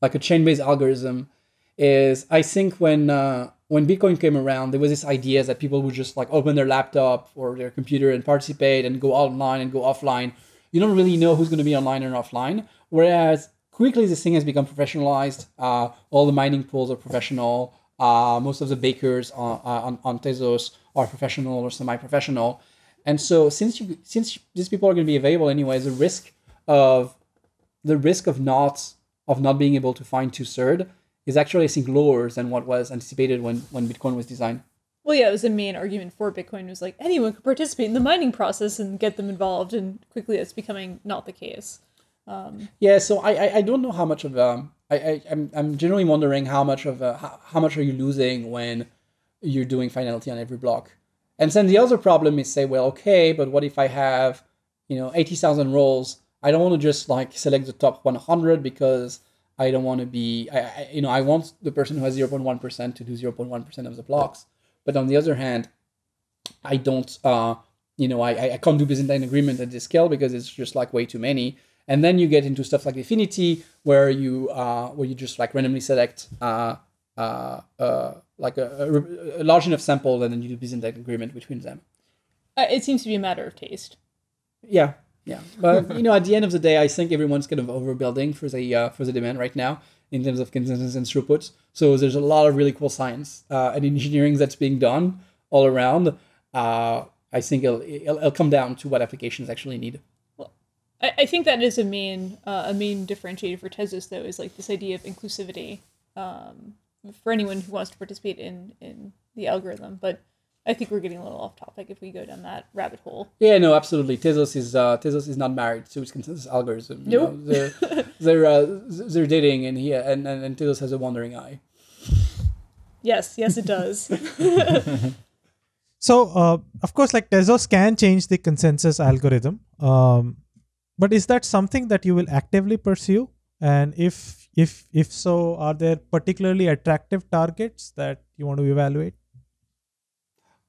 like a chain-based algorithm is i think when uh, when Bitcoin came around, there was this idea that people would just like open their laptop or their computer and participate and go online and go offline. You don't really know who's going to be online and offline. Whereas quickly this thing has become professionalized. Uh, all the mining pools are professional. Uh, most of the bakers on, on, on Tezos are professional or semi-professional. And so since you since these people are going to be available anyway, the risk of the risk of not of not being able to find two third is actually I think lower than what was anticipated when when Bitcoin was designed. Well, yeah, it was the main argument for Bitcoin. It was like anyone could participate in the mining process and get them involved, and quickly it's becoming not the case. Um, yeah, so I, I, I don't know how much of um I, I I'm I'm generally wondering how much of uh, how, how much are you losing when you're doing finality on every block, and then the other problem is say well okay but what if I have you know eighty thousand rolls I don't want to just like select the top 100 because I don't want to be, I, I, you know, I want the person who has 0.1% to do 0.1% of the blocks. But on the other hand, I don't, uh, you know, I, I can't do Byzantine agreement at this scale because it's just like way too many. And then you get into stuff like DFINITY, where you uh, where you just like randomly select uh, uh, uh, like a, a, large enough sample, and then you do Byzantine agreement between them. Uh, it seems to be a matter of taste. Yeah, yeah, but you know, at the end of the day, I think everyone's kind of overbuilding for the uh, for the demand right now in terms of consensus and throughput. So there's a lot of really cool science uh, and engineering that's being done all around. Uh, I think it'll, it'll, it'll come down to what applications actually need. I, I think that is a main uh, a main differentiator for Tezos though is like this idea of inclusivity um, for anyone who wants to participate in in the algorithm. But I think we're getting a little off topic if we go down that rabbit hole. Yeah, no, absolutely. Tezos is uh, Tezos is not married to its consensus algorithm. You nope. Know, they're they're, uh, they're dating, and he and, and and Tezos has a wandering eye. Yes, yes, it does. so, uh, of course, like Tezos can change the consensus algorithm. Um, but is that something that you will actively pursue and if if if so are there particularly attractive targets that you want to evaluate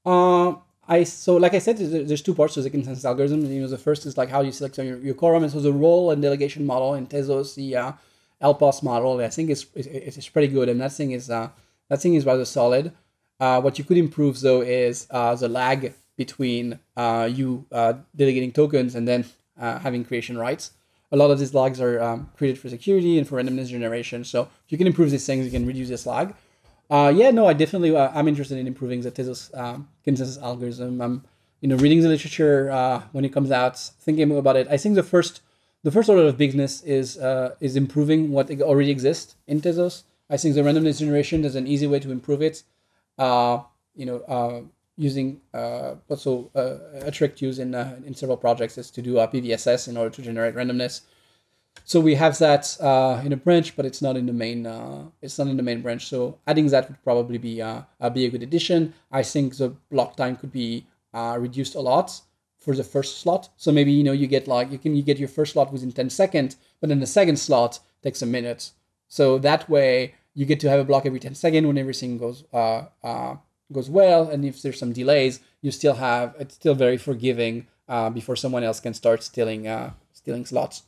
uh, I so like I said, there's two parts to the consensus algorithm. You know, the first is like how you select your, your quorum, and so the roll and delegation model in Tezos, the uh, LPOS model, I think is is pretty good, and that thing is uh, that thing is rather solid. Uh, what you could improve though is uh, the lag between uh, you uh, delegating tokens and then having creation rights. A lot of these logs are um, created for security and for randomness generation. So if you can improve these things, you can reduce this lag. Uh, yeah, no, I definitely uh, I'm interested in improving the Tezos um, consensus algorithm. I'm you know reading the literature uh, when it comes out, thinking about it. I think the first the first order of business is uh, is improving what already exists in Tezos. I think the randomness generation is an easy way to improve it. Uh, you know, uh, using uh, also uh, a trick used in, uh, in several projects is to do a PVSS in order to generate randomness. So we have that uh, in a branch, but it's not in the main. Uh, it's not in the main branch. So adding that would probably be uh, be a good addition. I think the block time could be reduced a lot for the first slot. So maybe you know you get like you can you get your first slot within 10 seconds, but then the second slot takes a minute. So that way you get to have a block every 10 seconds when everything goes uh, uh, goes well, and if there's some delays, you still have it's still very forgiving uh, before someone else can start stealing uh, stealing slots.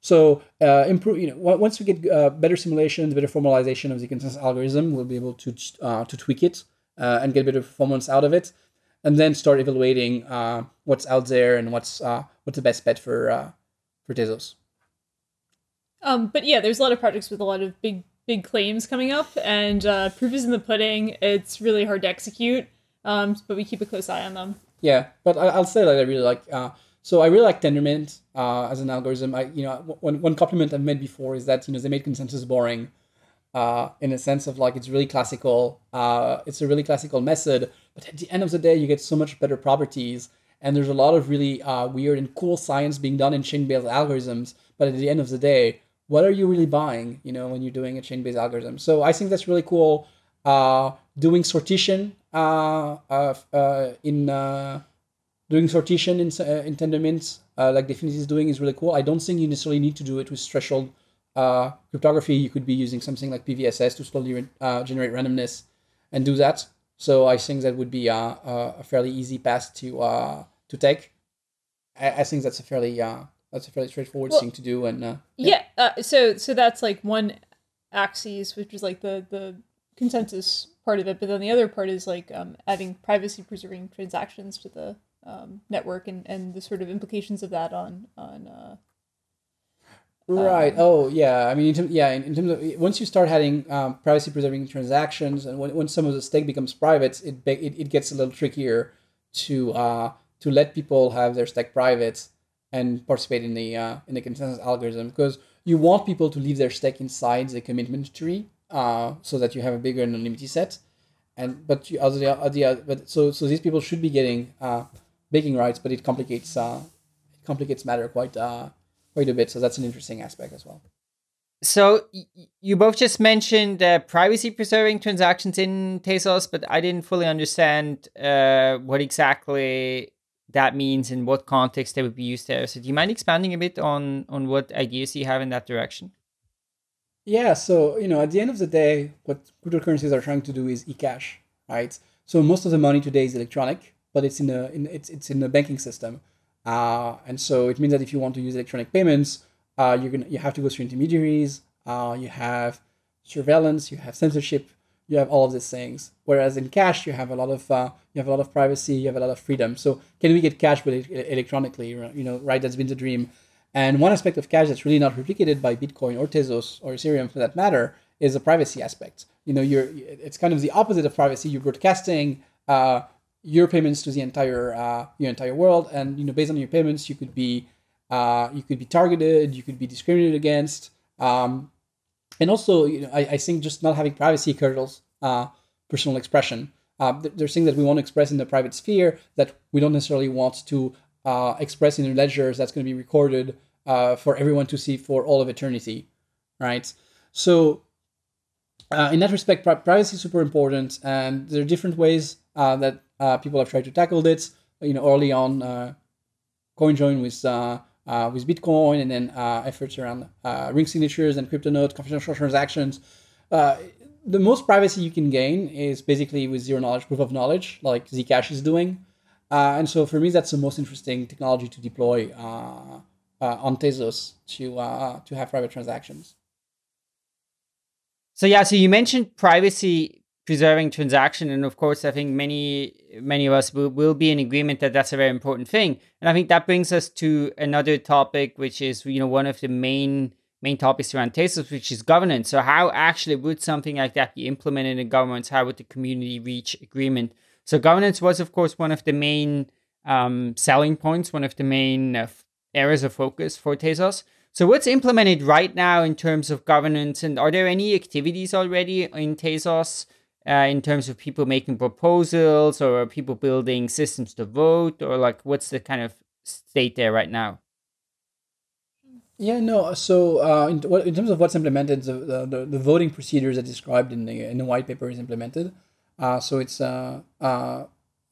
So uh, improve. You know, once we get uh, better simulations, better formalization of the consensus algorithm, we'll be able to uh, to tweak it uh, and get better performance out of it, and then start evaluating what's out there and what's what's the best bet for for Tezos. Um, but yeah, there's a lot of projects with a lot of big big claims coming up, and uh, proof is in the pudding. It's really hard to execute, um, but we keep a close eye on them. Yeah, but I, will say that I really like. Uh, so I really like Tendermint uh, as an algorithm. I you know one one compliment I've made before is that you know they made consensus boring. Uh, in a sense of like it's really classical, uh, it's a really classical method, but at the end of the day, you get so much better properties, and there's a lot of really uh, weird and cool science being done in chain-based algorithms. But at the end of the day, what are you really buying you know when you're doing a chain-based algorithm? So i think that's really cool uh, doing sortition uh, uh, in uh, doing sortition in, uh, in tendermint uh, like DFINITY is doing is really cool. I don't think you necessarily need to do it with threshold cryptography. You could be using something like pvss to slowly generate randomness and do that. So i think that would be a, a fairly easy path to to take. I, I think that's a fairly that's a fairly straightforward well, thing to do. And uh, yeah, yeah uh, so so that's like one axis, which is like the the consensus part of it. But then the other part is like um, adding privacy preserving transactions to the um, network and and the sort of implications of that on on. Uh, Right. Um, oh, yeah. I mean, in terms, yeah. In, in, terms of once you start having um, privacy preserving transactions, and when, when some of the stake becomes private, it, it it gets a little trickier to uh to let people have their stake private and participate in the uh, in the consensus algorithm because you want people to leave their stake inside the commitment tree uh, so that you have a bigger anonymity set. And but you, other, other but so so these people should be getting uh, baking rights but it complicates uh, it complicates matter quite uh, quite a bit. So that's an interesting aspect as well. So you both just mentioned uh, privacy preserving transactions in Tezos, but I didn't fully understand uh, what exactly that means and what context they would be used there. So do you mind expanding a bit on on what ideas you have in that direction? Yeah, so you know, at the end of the day, what cryptocurrencies are trying to do is e-cash, right? So most of the money today is electronic, but it's in a in, it's it's in the banking system, uh, and so it means that if you want to use electronic payments, uh, you're gonna you have to go through intermediaries. Uh, you have surveillance, you have censorship, you have all of these things. Whereas in cash, you have a lot of uh, you have a lot of privacy, you have a lot of freedom. So can we get cash but electronically? You know, right? That's been the dream. And one aspect of cash that's really not replicated by Bitcoin or Tezos or Ethereum for that matter is the privacy aspect. You know, you're it's kind of the opposite of privacy. You're broadcasting uh, your payments to the entire uh, your entire world, and you know, based on your payments, you could be uh, you could be targeted, you could be discriminated against. Um, and also, you know, I, I think just not having privacy curdles uh, personal expression. Uh, there's things that we want to express in the private sphere that we don't necessarily want to uh, express in the ledgers that's going to be recorded uh, for everyone to see for all of eternity, right? So, uh, in that respect, privacy is super important, and there are different ways uh, that people have tried to tackle it. You know, early on, CoinJoin with uh, with Bitcoin and then uh, efforts around uh, ring signatures and crypto notes, confidential transactions. Uh, the most privacy you can gain is basically with zero knowledge proof of knowledge, like Zcash is doing. And so for me, that's the most interesting technology to deploy on Tezos to to have private transactions. So yeah, so you mentioned privacy preserving transaction. And of course i think many many of us will, will be in agreement that that's a very important thing. And i think that brings us to another topic which is you know one of the main main topics around Tezos, which is governance. So how actually would something like that be implemented in governments how would the community reach agreement? So governance was of course one of the main um, selling points one of the main uh, areas of focus for Tezos so what's implemented right now in terms of governance? And are there any activities already in Tezos uh, in terms of people making proposals or people building systems to vote or like what's the kind of state there right now? Yeah no so uh, in, in, terms of what's implemented the, the, the, voting procedures that described in the in the white paper is implemented. Uh, so it's uh, uh,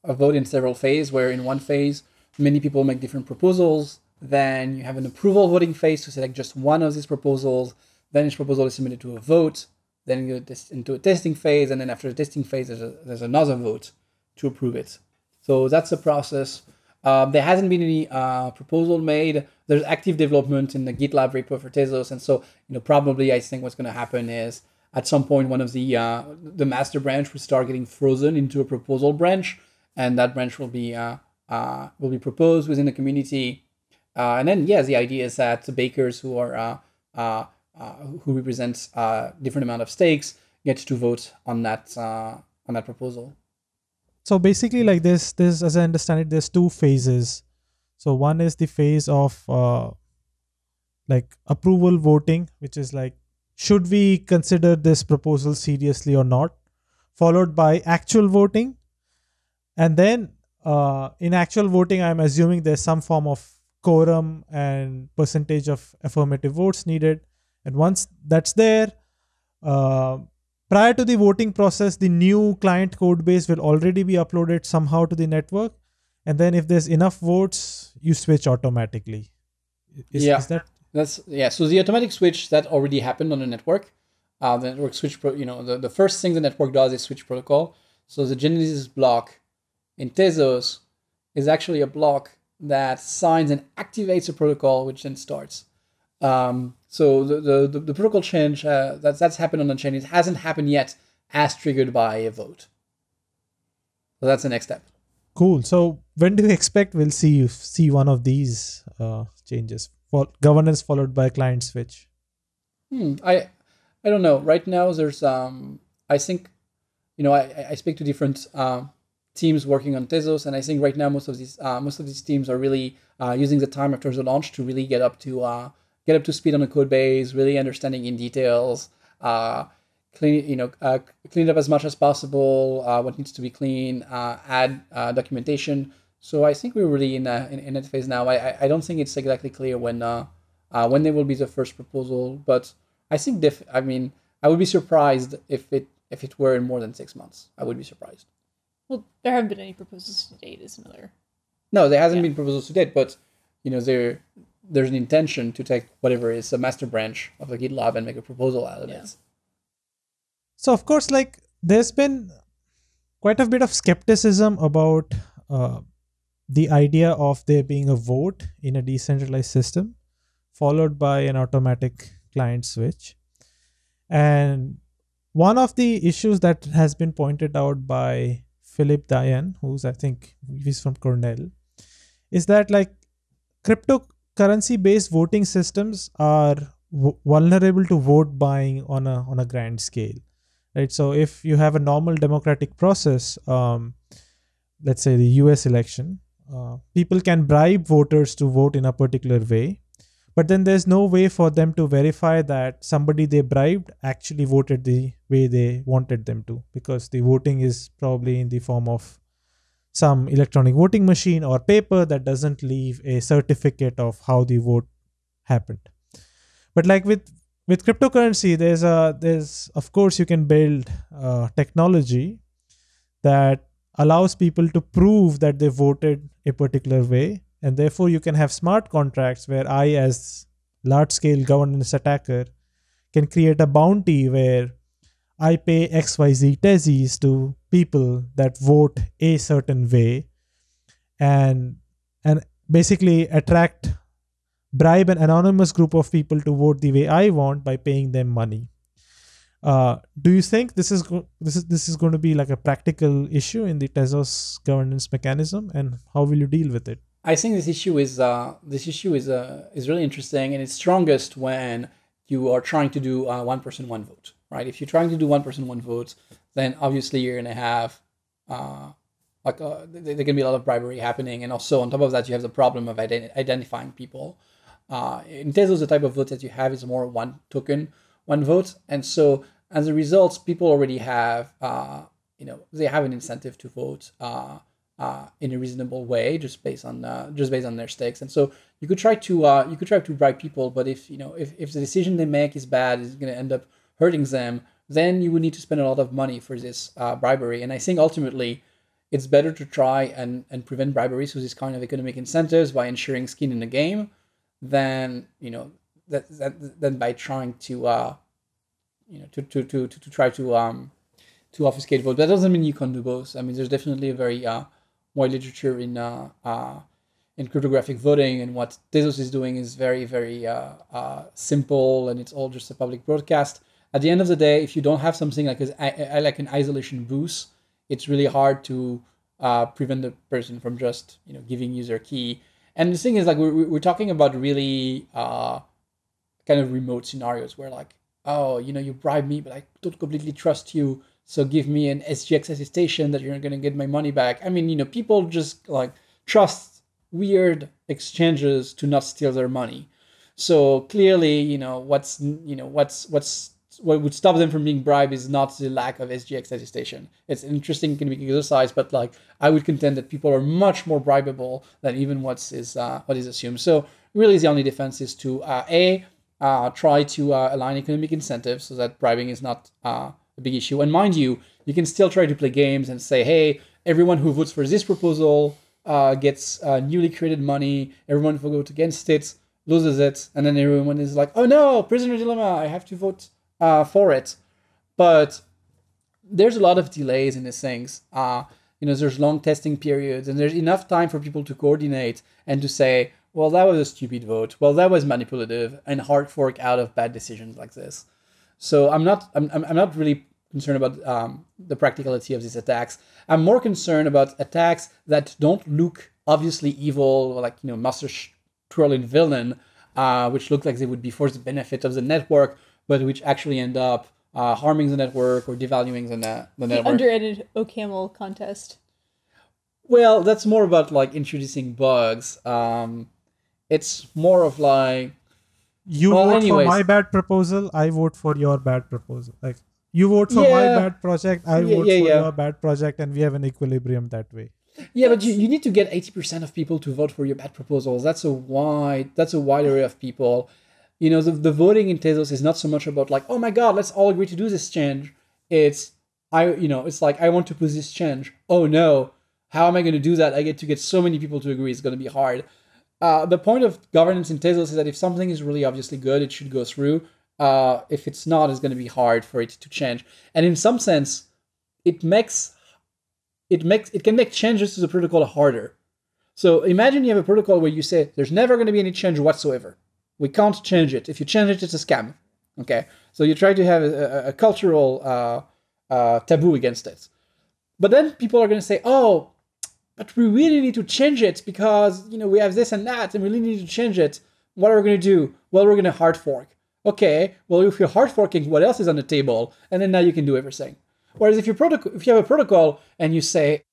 a vote in several phases where in one phase many people make different proposals then you have an approval voting phase to select just one of these proposals then each proposal is submitted to a vote then you go into a testing phase, and then after the testing phase, there's, a, there's another vote to approve it. So that's the process. Um, there hasn't been any uh, proposal made. There's active development in the GitLab repo for Tezos, and so you know probably I think what's going to happen is at some point one of the uh, the master branch will start getting frozen into a proposal branch, and that branch will be uh, uh will be proposed within the community. Uh, and then yeah, the idea is that the bakers who are uh, uh, who represents a uh, different amount of stakes gets to vote on that uh, on that proposal. So basically, like this, this as I understand it, there's two phases. So one is the phase of uh, like approval voting, which is like should we consider this proposal seriously or not, followed by actual voting, and then uh, in actual voting, I'm assuming there's some form of quorum and percentage of affirmative votes needed and once that's there uh, prior to the voting process the new client code base will already be uploaded somehow to the network. And then if there's enough votes you switch automatically. Is, yeah. is that that's yeah. So the automatic switch that already happened on the network uh, the network switch pro, you know the, the first thing the network does is switch protocol. So the genesis block in tezos is actually a block that signs and activates a protocol which then starts. Um, so the, the, the, protocol change uh, that's, that's happened on the chain, it hasn't happened yet as triggered by a vote. So that's the next step. Cool. So when do you expect we'll see see one of these uh, changes for governance followed by client switch? Hmm, I I don't know. Right now, there's um I think you know I, I speak to different uh, teams working on Tezos, and I think right now most of these uh, most of these teams are really uh, using the time after the launch to really get up to uh, get up to speed on the code base, really understanding in details, uh, clean you know uh, clean it up as much as possible. Uh, what needs to be clean, uh, add uh, documentation. So I think we're really in a, in, in that phase now. I, I don't think it's exactly clear when uh, when there will be the first proposal, but I think def- I mean I would be surprised if it if it were in more than six months. I would be surprised. Well, there haven't been any proposals to date. Is another No, there hasn't Yeah. been proposals to date, but you know there there's an intention to take whatever is a master branch of the GitLab and make a proposal out of Yeah. it. So of course, like there's been quite a bit of skepticism about uh, the idea of there being a vote in a decentralized system, followed by an automatic client switch. And one of the issues that has been pointed out by Philip Daian, who's I think he's from Cornell, is that like cryptocurrency based voting systems are vulnerable to vote buying on a on a grand scale right? So if you have a normal democratic process um, let's say the us election uh, people can bribe voters to vote in a particular way but then there's no way for them to verify that somebody they bribed actually voted the way they wanted them to because the voting is probably in the form of some electronic voting machine or paper that doesn't leave a certificate of how the vote happened. But like with with cryptocurrency there's a there's of course you can build uh, technology that allows people to prove that they voted a particular way and therefore you can have smart contracts where i as large scale governance attacker can create a bounty where i pay xyz tezzies to people that vote a certain way and and basically attract bribe an anonymous group of people to vote the way I want by paying them money. Uh, do you think this is go- this is this is going to be like a practical issue in the Tezos governance mechanism, and how will you deal with it? I think this issue is uh, this issue is uh, is really interesting, and it's strongest when you are trying to do uh, one person one vote, right? If you're trying to do one person one vote, then obviously you're gonna have uh, like uh, there can be a lot of bribery happening, and also on top of that, you have the problem of ident- identifying people. Uh, in Tezos, the type of vote that you have is more one token, one vote, and so as a result, people already have uh, you know they have an incentive to vote. Uh, uh, in a reasonable way, just based on uh, just based on their stakes. And so you could try to uh, you could try to bribe people, but if you know if, if the decision they make is bad, it's going to end up hurting them, then you would need to spend a lot of money for this uh, bribery. And I think ultimately, it's better to try and, and prevent bribery through this kind of economic incentives by ensuring skin in the game, than you know that, that than by trying to uh, you know to to, to, to, to try to um to obfuscate vote. That doesn't mean you can do both. I mean, there's definitely a very uh, wide literature in uh, uh, in cryptographic voting, and what Tezos is doing is very, very uh, uh, simple, and it's all just a public broadcast. At the end of the day, if you don't have something like a, like an isolation boost, it's really hard to uh, prevent the person from just you know giving you their key. And the thing is, like we're we're talking about really uh, kind of remote scenarios where like, oh, you know, you bribe me, but I don't completely trust you. So give me an SGX attestation that you're going to get my money back. I mean, you know, people just like trust weird exchanges to not steal their money. So clearly, you know, what's you know what's what's what would stop them from being bribed is not the lack of SGX attestation. It's an interesting economic exercise, but like I would contend that people are much more bribable than even what's is uh, what is assumed. So really, the only defense is to uh, a uh, try to uh, align economic incentives so that bribing is not uh, a big issue. And mind you, you can still try to play games and say, hey, everyone who votes for this proposal uh, gets newly created money. Everyone who votes against it loses it. And then everyone is like, oh no, prisoner dilemma, I have to vote uh, for it. But there's a lot of delays in these things. Uh, you know, there's long testing periods, and there's enough time for people to coordinate and to say, well, that was a stupid vote. Well, that was manipulative, and hard fork out of bad decisions like this. So I'm not I'm, I'm not really concerned about um, the practicality of these attacks. I'm more concerned about attacks that don't look obviously evil, like you know master trolling villain, uh, which look like they would be for the benefit of the network, but which actually end up uh, harming the network or devaluing the, net, the The network. underhanded OCaml contest. Well, that's more about like introducing bugs. Um, it's more of like You Well, vote anyways. for my bad proposal, I vote for your bad proposal. Like you vote for my bad project, I Yeah, vote yeah, for yeah. your bad project, and we have an equilibrium that way. Yeah, but you, you need to get eighty percent of people to vote for your bad proposals. That's a wide that's a wide array of people. You know, the, the voting in Tezos is not so much about like, oh my god, let's all agree to do this change. It's I you know, it's like I want to push this change. Oh no, How am I going to do that? I get to get so many people to agree. It's going to be hard. Uh, the point of governance in Tezos is that if something is really obviously good, it should go through. Uh, if it's not, it's going to be hard for it to change. And in some sense, it makes it makes it can make changes to the protocol harder. So imagine you have a protocol where you say there's never going to be any change whatsoever. We can't change it. If you change it, it's a scam. Okay, so you try to have a, a, cultural uh, uh, taboo against it. But then people are going to say, "Oh, but we really need to change it because you know we have this and that, and we really need to change it." What are we going to do? Well, we're going to hard fork. Okay, well, if you're hard forking, what else is on the table? And then now you can do everything. Whereas if you protocol, if you have a protocol and you say,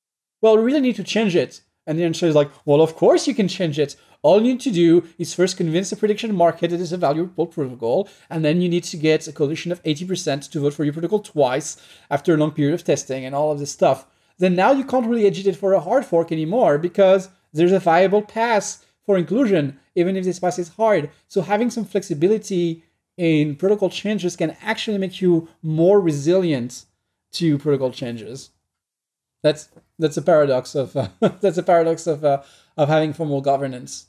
"Well, we really need to change it," and the answer is like, "Well, of course you can change it. All you need to do is first convince the prediction market that it is a valuable protocol, and then you need to get a coalition of 80% to vote for your protocol twice after a long period of testing and all of this stuff. Then now you can't really agitate for a hard fork anymore because there's a viable path for inclusion, even if this path is hard. So having some flexibility in protocol changes can actually make you more resilient to protocol changes. That's that's a paradox of uh, that's a paradox of uh, of having formal governance.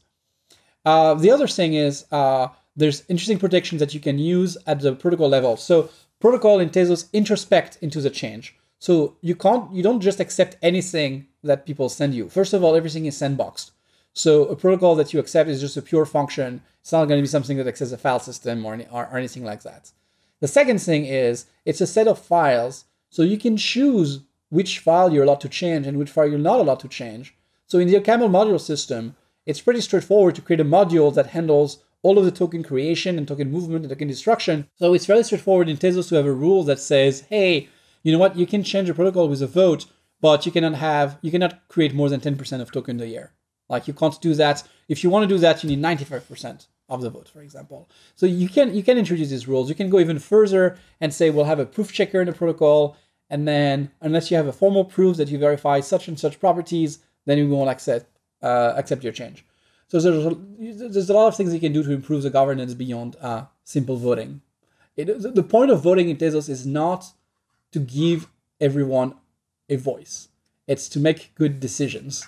Uh, the other thing is uh, there's interesting protections that you can use at the protocol level. So protocol in Tezos introspect into the change. So you can't you don't just accept anything that people send you. First of all, everything is sandboxed. So a protocol that you accept is just a pure function. It's not going to be something that accesses a file system or, any, or, or anything like that. The second thing is it's a set of files, so you can choose which file you're allowed to change and which file you're not allowed to change. So in the OCaml module system, it's pretty straightforward to create a module that handles all of the token creation and token movement and token destruction. So it's fairly straightforward in Tezos to have a rule that says, hey, you know what, you can change a protocol with a vote, but you cannot have, you cannot create more than 10% of token a year. Like you can't do that. If you want to do that, you need 95% of the vote, for example. So you can you can introduce these rules. You can go even further and say we'll have a proof checker in the protocol, and then unless you have a formal proof that you verify such and such properties, then you won't accept uh, accept your change. So there's a, there's a lot of things you can do to improve the governance beyond uh, simple voting. It, the point of voting in Tezos is not to give everyone a voice. It's to make good decisions.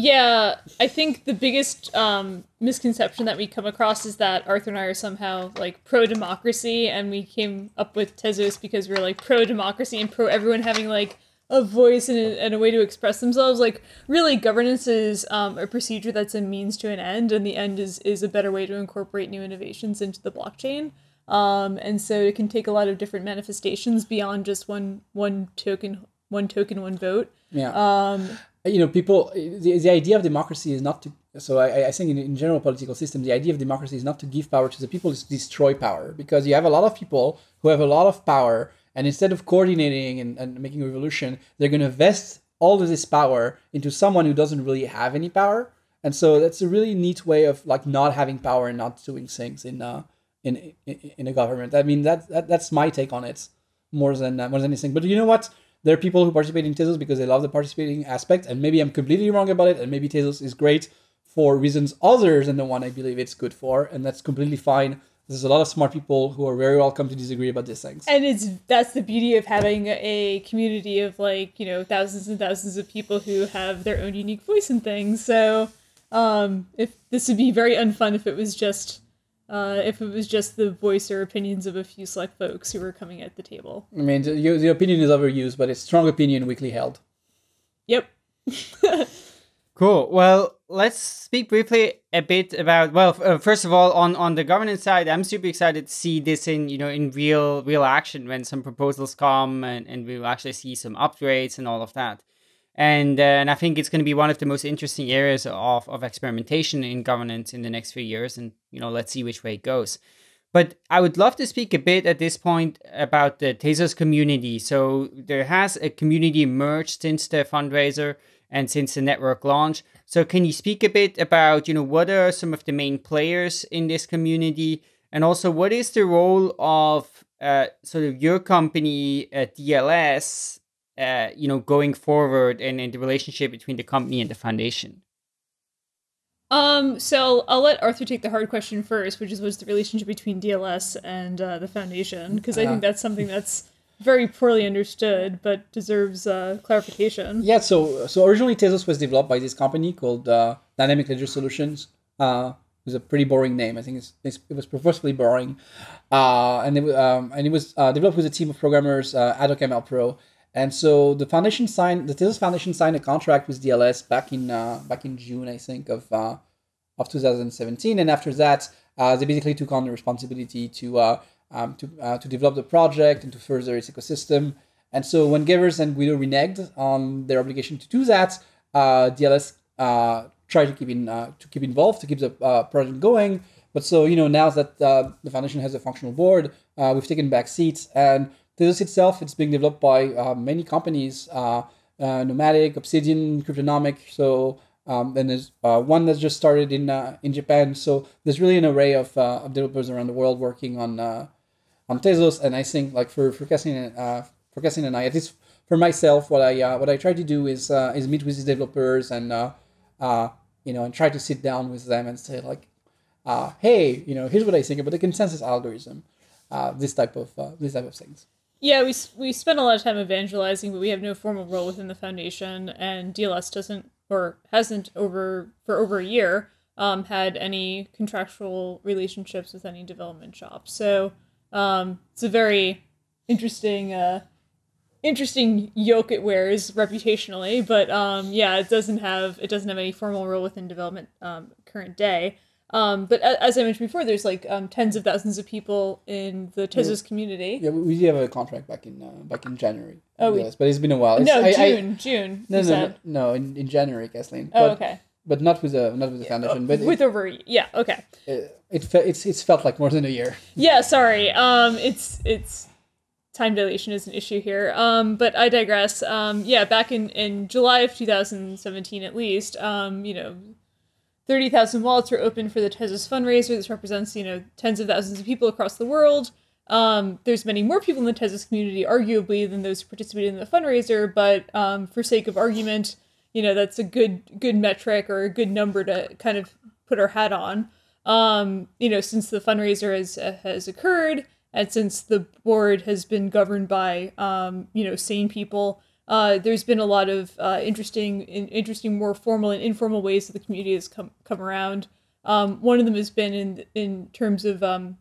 Yeah, I think the biggest um, misconception that we come across is that Arthur and I are somehow like pro democracy, and we came up with Tezos because we're like pro democracy and pro everyone having like a voice and a, and a way to express themselves. Like, really, governance is um, a procedure that's a means to an end, and the end is is a better way to incorporate new innovations into the blockchain. Um, and so it can take a lot of different manifestations beyond just one one token, one token, one vote. Yeah. Um, you know, people, the, the idea of democracy is not to, so I, I think in, in general political system, the idea of democracy is not to give power to the people, it's to destroy power. Because you have a lot of people who have a lot of power, and instead of coordinating and, and making a revolution, they're going to vest all of this power into someone who doesn't really have any power. And so that's a really neat way of like not having power and not doing things in uh, in, in in a government. I mean that, that that's my take on it more than uh, more than anything. But you know what? There are people who participate in Tezos because they love the participating aspect, and maybe I'm completely wrong about it, and maybe Tezos is great for reasons other than the one I believe it's good for, and that's completely fine. There's a lot of smart people who are very welcome to disagree about these things. And it's that's the beauty of having a community of like you know thousands and thousands of people who have their own unique voice and things. So um, if this would be very unfun if it was just uh, if it was just the voice or opinions of a few select folks who were coming at the table. I mean, the, the opinion is overused, but it's strong opinion weakly held. Yep. Cool. Well, let's speak briefly a bit about. Well, uh, first of all, on on the governance side, I'm super excited to see this in you know in real real action when some proposals come and and we'll actually see some upgrades and all of that. And uh, and I think it's going to be one of the most interesting areas of of experimentation in governance in the next few years. And you know, let's see which way it goes. But I would love to speak a bit at this point about the Tezos community. So there has a community emerged since the fundraiser and since the network launch. So can you speak a bit about, you know, what are some of the main players in this community? And also what is the role of uh, sort of your company, at DLS, uh, you know, going forward and, and the relationship between the company and the foundation? Um, so I'll let Arthur take the hard question first, which is what's the relationship between DLS and uh, the foundation? Because I think that's something that's very poorly understood, but deserves uh, clarification. Yeah, so so originally Tezos was developed by this company called uh, Dynamic Ledger Solutions. Uh, it was a pretty boring name. I think it's, it's it was purposefully boring, uh, and it um, and it was uh, developed with a team of programmers uh, at OCamlPro. And so the foundation signed the Tezos Foundation signed a contract with DLS back in back in June, I think, of of 2017. And after that, uh, they basically took on the responsibility to uh, um, to uh, to develop the project and to further its ecosystem. And so when Gevers and Guido reneged on their obligation to do that, uh, DLS uh, tried to keep in uh, to keep involved to keep the uh, project going. But so you know now that uh, the foundation has a functional board, we've taken back seats and Tezos itself it's being developed by many companies, Nomadic, Obsidian, Cryptonomic. So um, and there's uh, one that's just started in uh, in Japan. So there's really an array of, uh, of developers around the world working on on Tezos. And I think like for for Kathleen and uh, for Kathleen and I, at least for myself, what I uh, what I try to do is uh, is meet with these developers and uh, uh, you know and try to sit down with them and say like, uh, hey, you know, here's what I think about the consensus algorithm. Uh, this type of this type of things. Yeah, we we spend a lot of time evangelizing, but we have no formal role within the foundation, and DLS doesn't or hasn't over for over a year um, had any contractual relationships with any development shops. So um, it's a very interesting uh, interesting yoke it wears reputationally, but um, yeah, it doesn't have it doesn't have any formal role within development um, current day. Um, but as I mentioned before, there's like um, tens of thousands of people in the Tezos community. Yeah, we did have a contract back in uh, back in January. Oh, yes, but it's been a while. It's, No, I- I- June, June. no, no, no, no, in, in January, Kathleen. Oh, But- okay. But not with the not with the foundation. But With it, over, yeah, okay. it, it fe- it's it's felt like more than a year. Yeah, sorry. Um, it's it's time dilation is an issue here. Um, but I digress. Um, yeah, back in in July of 2017, at least. Um, you know, thirty thousand wallets were open for the Tezos fundraiser. This represents you know tens of thousands of people across the world. Um, there's many more people in the Tezos community, arguably, than those who participated in the fundraiser. But um, for sake of argument, you know that's a good good metric or a good number to kind of put our hat on. Um, you know, since the fundraiser has has occurred, and since the board has been governed by um, you know sane people, uh, there's been a lot of uh, interesting, in, interesting, more formal and informal ways that the community has come come around. Um, one of them has been in in terms of um,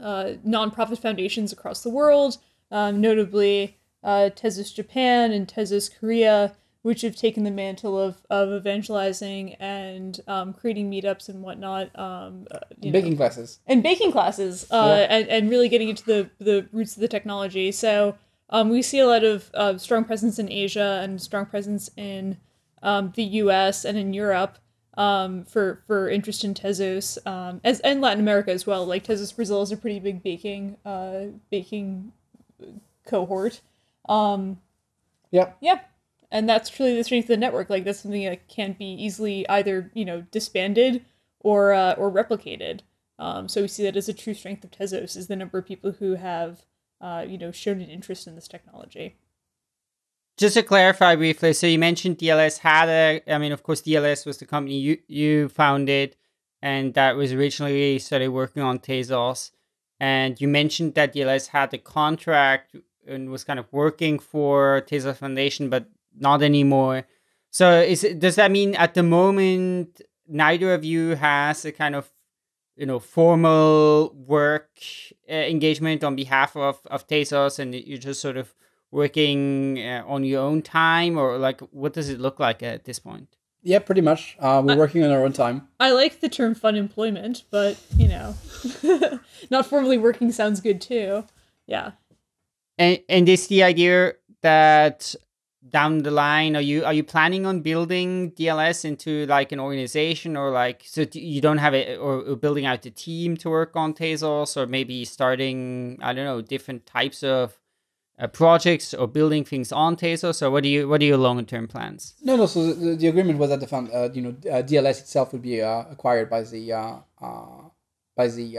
uh, nonprofit foundations across the world, um, notably uh, Tezos Japan and Tezos Korea, which have taken the mantle of, of evangelizing and um, creating meetups and whatnot. Um, uh, you know Baking classes. and baking classes uh, Yeah. and, and really getting into the, the roots of the technology. So um, we see a lot of uh, strong presence in Asia and strong presence in um, the US and in Europe um, for, for interest in Tezos um, as, and Latin America as well. Like Tezos Brazil is a pretty big baking uh, baking cohort. Um, Yeah. yeah. And that's truly the strength of the network. Like that's something that can't be easily either, you know, disbanded or uh, or replicated. Um, so we see that as a true strength of Tezos is the number of people who have, uh, you know, shown an interest in this technology. Just to clarify briefly, so you mentioned DLS had a. I mean, of course, DLS was the company you you founded, and that was originally started working on Tezos. And you mentioned that DLS had a contract and was kind of working for Tezos Foundation, but not anymore. So is it, does that mean at the moment neither of you has a kind of you know formal work uh, engagement on behalf of of Tezos, and you're just sort of working uh, on your own time, or like what does it look like at this point? Yeah, pretty much. Uh, we're I- working on our own time. I like the term fun employment, but you know, not formally working sounds good too. Yeah. And and is the idea that down the line are you are you planning on building DLS into like an organization or like so you don't have it or, building out the team to work on Tezos or maybe starting I don't know different types of uh, projects or building things on Tezos or what do you what are your long-term plans? No, no. So the, the agreement was that the fund, uh, you know, uh, DLS itself would be uh, acquired by the uh, uh, by the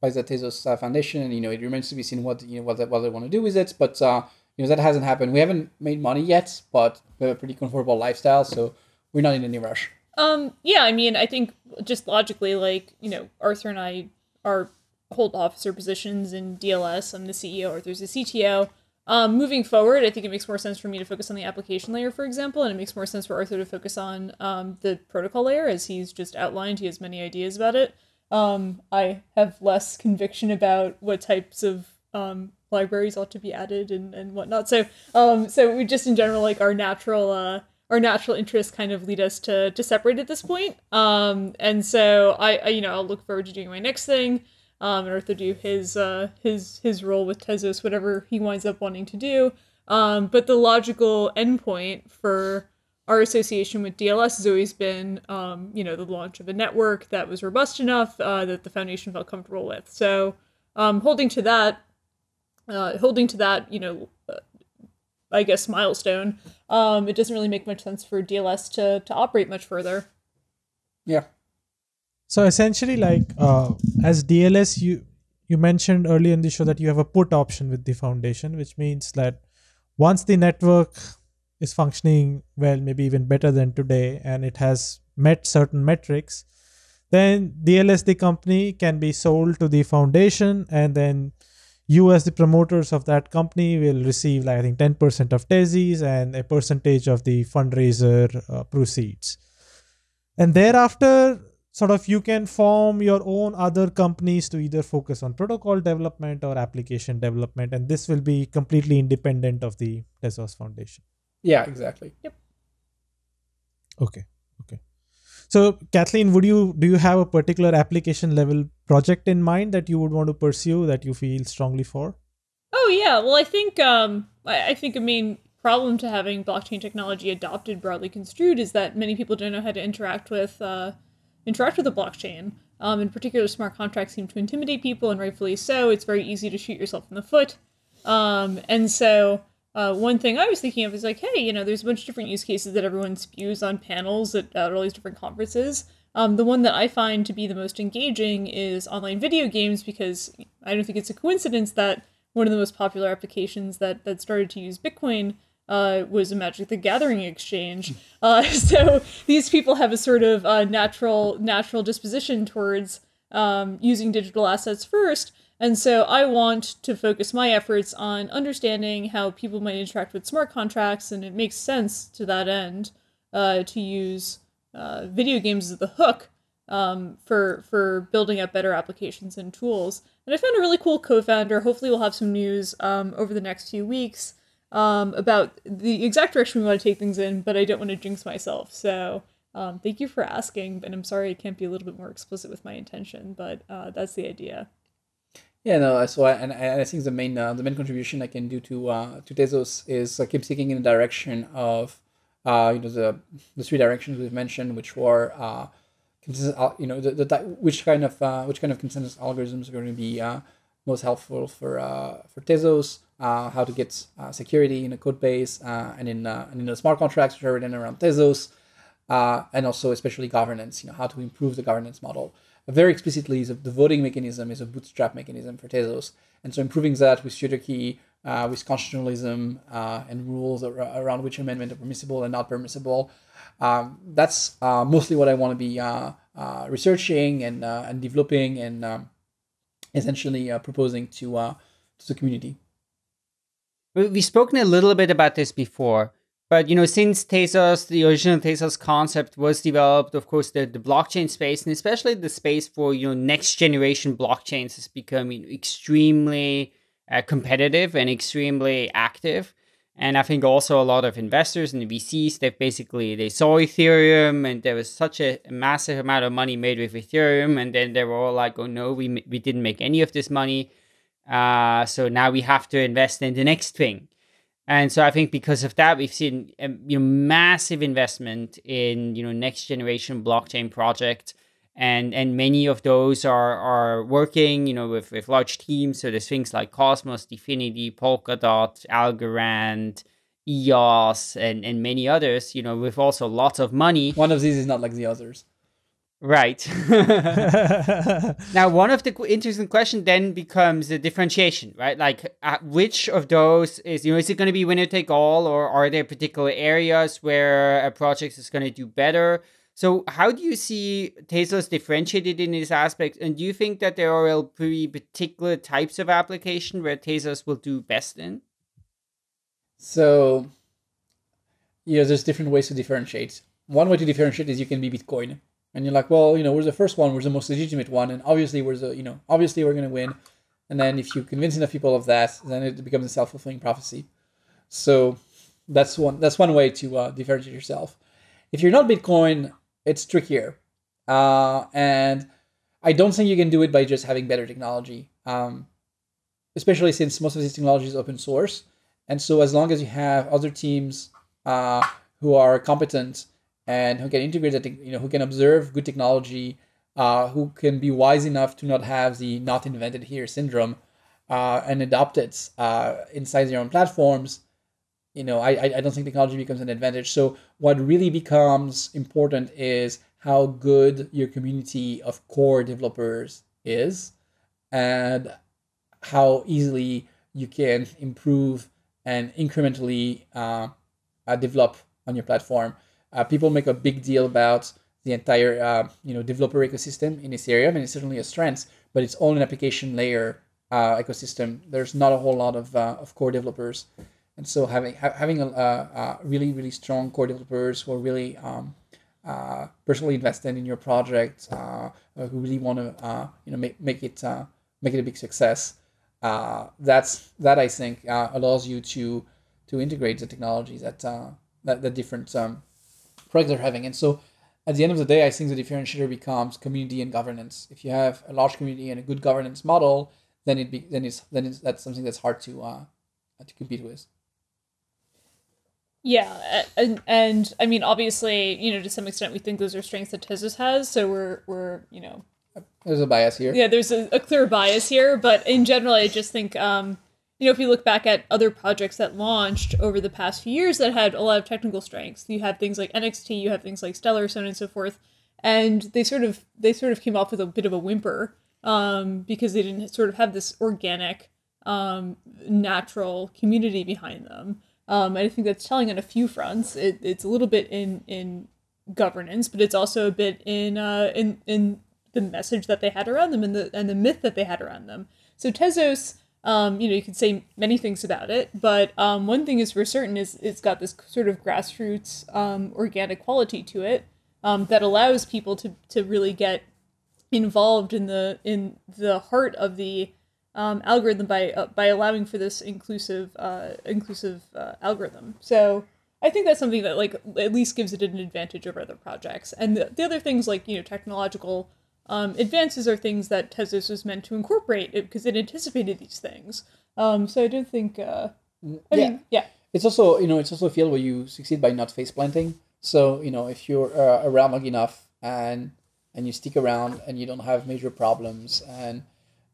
by the Tezos Foundation, and you know, it remains to be seen what you know what what they want to do with it. But uh, you know, that hasn't happened. We haven't made money yet, but we have a pretty comfortable lifestyle, so we're not in any rush. Um, yeah, I mean, I think just logically, like, you know, Arthur and I are hold officer positions in DLS. I'm the CEO, Arthur's the CTO. Um, moving forward, I think it makes more sense for me to focus on the application layer, for example, and it makes more sense for Arthur to focus on um, the protocol layer, as he's just outlined. He has many ideas about it. Um, I have less conviction about what types of um, libraries ought to be added and, and whatnot. So, um, so we just in general like our natural uh, our natural interests kind of lead us to to separate at this point. Um, and so I, I you know I'll look forward to doing my next thing um, and Arthur do his uh, his his role with Tezos, whatever he winds up wanting to do. Um, but the logical endpoint for our association with DLS has always been, um, you know, the launch of a network that was robust enough uh, that the foundation felt comfortable with. So, um, holding to that, uh, holding to that, you know, uh, I guess milestone, um, it doesn't really make much sense for DLS to to operate much further. Yeah. So essentially, like uh, as DLS, you you mentioned earlier in the show that you have a put option with the foundation, which means that once the network is functioning well, maybe even better than today, and it has met certain metrics, then DLS, the company, can be sold to the foundation, and then you, as the promoters of that company, will receive, like I think, ten percent of Tezos and a percentage of the fundraiser uh, proceeds. And thereafter, sort of you can form your own other companies to either focus on protocol development or application development and this will be completely independent of the tezos foundation. Yeah exactly. Yep. Okay okay so kathleen would you do you have a particular application level project in mind that you would want to pursue that you feel strongly for oh yeah well i think um i, I think a main problem to having blockchain technology adopted broadly construed is that many people don't know how to interact with uh, interact with the blockchain. Um, in particular, smart contracts seem to intimidate people, and rightfully so. It's very easy to shoot yourself in the foot. Um, and so, uh, one thing I was thinking of is like, hey, you know, there's a bunch of different use cases that everyone spews on panels at, at all these different conferences. Um, the one that I find to be the most engaging is online video games because I don't think it's a coincidence that one of the most popular applications that, that started to use Bitcoin uh, was a Magic the Gathering exchange. Uh, so these people have a sort of uh, natural natural disposition towards um, using digital assets first. And so I want to focus my efforts on understanding how people might interact with smart contracts, and it makes sense to that end uh, to use uh, video games as the hook um, for for building up better applications and tools. And I found a really cool co-founder. Hopefully, we'll have some news um, over the next few weeks um, about the exact direction we want to take things in, but I don't want to jinx myself. So um, thank you for asking, and I'm sorry I can't be a little bit more explicit with my intention, but uh, that's the idea. Yeah, no. So I, and, I think the main uh, the main contribution I can do to uh, to Tezos is uh, keep seeking in the direction of uh, you know the the three directions we've mentioned, which were uh, you know the, the which kind of uh, which kind of consensus algorithms are going to be uh, most helpful for uh, for Tezos uh, how to get uh, security in a code base uh, and in uh, and in the smart contracts which are written around Tezos, uh, and also especially governance. You know how to improve the governance model. Very explicitly, is the voting mechanism is a bootstrap mechanism for Tezos, and so improving that with sudo key, uh, with constitutionalism uh, and rules around which amendment are permissible and not permissible. Um, that's uh, mostly what I want to be uh, researching and and developing and um, essentially proposing to to the community. We've spoken a little bit about this before, but you know, since Tezos, the original Tezos concept was developed, of course, the, the blockchain space and especially the space for you know next generation blockchains has become extremely uh, competitive and extremely active. And I think also a lot of investors and VCs, they basically they saw Ethereum and there was such a massive amount of money made with Ethereum, and then they were all like, "Oh no, we we didn't make any of this money." Uh, so now we have to invest in the next thing. And so I think because of that, we've seen a you know, massive investment in you know next generation blockchain projects, and and many of those are are working you know with with large teams. So there's things like Cosmos, DFINITY, Polkadot, Algorand, EOS, and and many others. You know with also lots of money. One of these is not like the others. Right. now, one of the interesting question then becomes the differentiation, right? Like, uh, which of those is, you know, is it going to be winner take all, or are there particular areas where a project is going to do better? So, how do you see Tezos differentiated in this aspect? And do you think that there are pretty particular types of application where Tezos will do best in? So, yeah, there's different ways to differentiate. One way to differentiate is you can be Bitcoin, and you're like, well, you know, we're the first one, we're the most legitimate one, and obviously we're the, you know, obviously we're gonna win. And then if you convince enough people of that, then it becomes a self fulfilling prophecy. So that's one that's one way to uh, differentiate yourself. If you're not Bitcoin, it's trickier, uh, and I don't think you can do it by just having better technology. Um, especially since most of this technology is open source, and so as long as you have other teams uh, who are competent and who can integrate that, you know, who can observe good technology, uh, who can be wise enough to not have the "not invented here" syndrome, uh, and adopt it uh, inside their own platforms, you know, I I don't think technology becomes an advantage. So what really becomes important is how good your community of core developers is, and how easily you can improve and incrementally uh, uh, develop on your platform. Uh, people make a big deal about the entire uh, you know developer ecosystem in Ethereum, and it's certainly a strength, but it's all an application layer uh, ecosystem. There's not a whole lot of, uh, of core developers, and so having ha- having a, a, really really strong core developers who are really um, uh, personally invested in your project, uh, who really want to you know make make it make it a big success. that's that I think allows you to to integrate the technologies that that the different um, projects are having, and so at the end of the day, I think the differentiator becomes community and governance. If you have a large community and a good governance model, then it be, then it's then it's, that's something that's hard to uh, to compete with. Yeah, and and I mean, obviously, you know, to some extent, we think those are strengths that Tezos has. So we're we're you know, there's a bias here. Yeah, there's a, a clear bias here, but in general, I just think um, you know, if you look back at other projects that launched over the past few years that had a lot of technical strengths, you have things like NXT, you have things like Stellar, so on and so forth, and they sort of they sort of came off with a bit of a whimper um, because they didn't sort of have this organic, um, natural community behind them. Um, and I think that's telling on a few fronts. It, it's a little bit in in governance, but it's also a bit in uh, in in the message that they had around them and the and the myth that they had around them. So Tezos um, you know, you could say many things about it, but um, one thing is for certain is it's got this sort of grassroots um, organic quality to it um, that allows people to, to really get involved in the in the heart of the um, algorithm by uh, by allowing for this inclusive uh, inclusive uh, algorithm. So I think that's something that like at least gives it an advantage over other projects. And the, the other things like you know technological um, advances are things that Tezos was meant to incorporate because it, anticipated these things. Um, so I don't think. Uh, I yeah. mean, yeah. It's also you know it's also a field where you succeed by not face planting. So you know if you're uh, around long enough and and you stick around and you don't have major problems and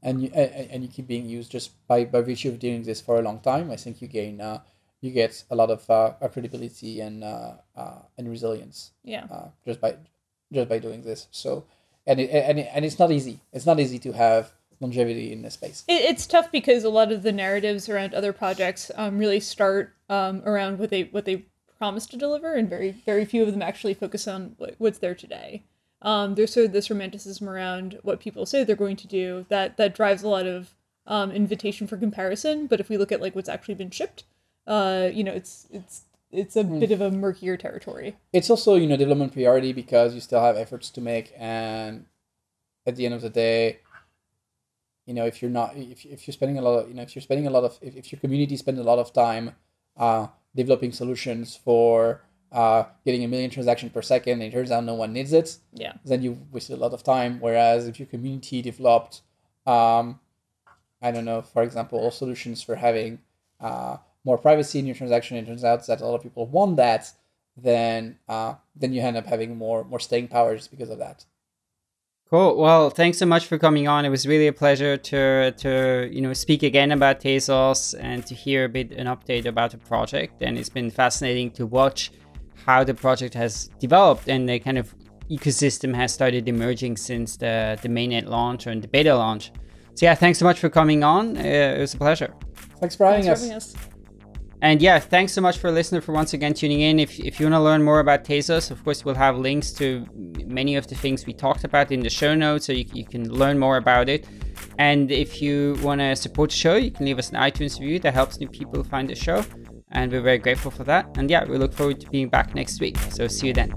and you and, and you keep being used just by by virtue of doing this for a long time, I think you gain uh, you get a lot of uh, credibility and uh, uh, and resilience. Yeah. Uh, just by just by doing this. So and it, and it, and it's not easy. It's not easy to have longevity in this space. It, it's tough because a lot of the narratives around other projects um, really start um, around what they what they promise to deliver, and very very few of them actually focus on what's there today. Um, there's sort of this romanticism around what people say they're going to do that that drives a lot of um, invitation for comparison. But if we look at like what's actually been shipped, uh, you know, it's it's it's a mm. bit of a murkier territory. It's also you know development priority because you still have efforts to make, and at the end of the day, you know if you're not if, if you're spending a lot of you know if you're spending a lot of if, if your community spends a lot of time uh, developing solutions for uh, getting a million transactions per second and it turns out no one needs it yeah then you wasted a lot of time whereas if your community developed um, i don't know for example all solutions for having uh, more privacy in your transaction, it turns out that a lot of people want that, then uh, then you end up having more more staying power just because of that. Cool. Well, thanks so much for coming on. It was really a pleasure to to you know speak again about Tezos and to hear a bit an update about the project. And it's been fascinating to watch how the project has developed and the kind of ecosystem has started emerging since the the mainnet launch and the beta launch. So yeah, thanks so much for coming on. Uh, it was a pleasure. Thanks for having thanks us. For having us. And yeah, thanks so much for listening for once again tuning in. If, if you want to learn more about Tezos, of course, we'll have links to many of the things we talked about in the show notes so you, you can learn more about it. And if you want to support the show, you can leave us an iTunes review that helps new people find the show. And we're very grateful for that. And yeah, we look forward to being back next week. So see you then.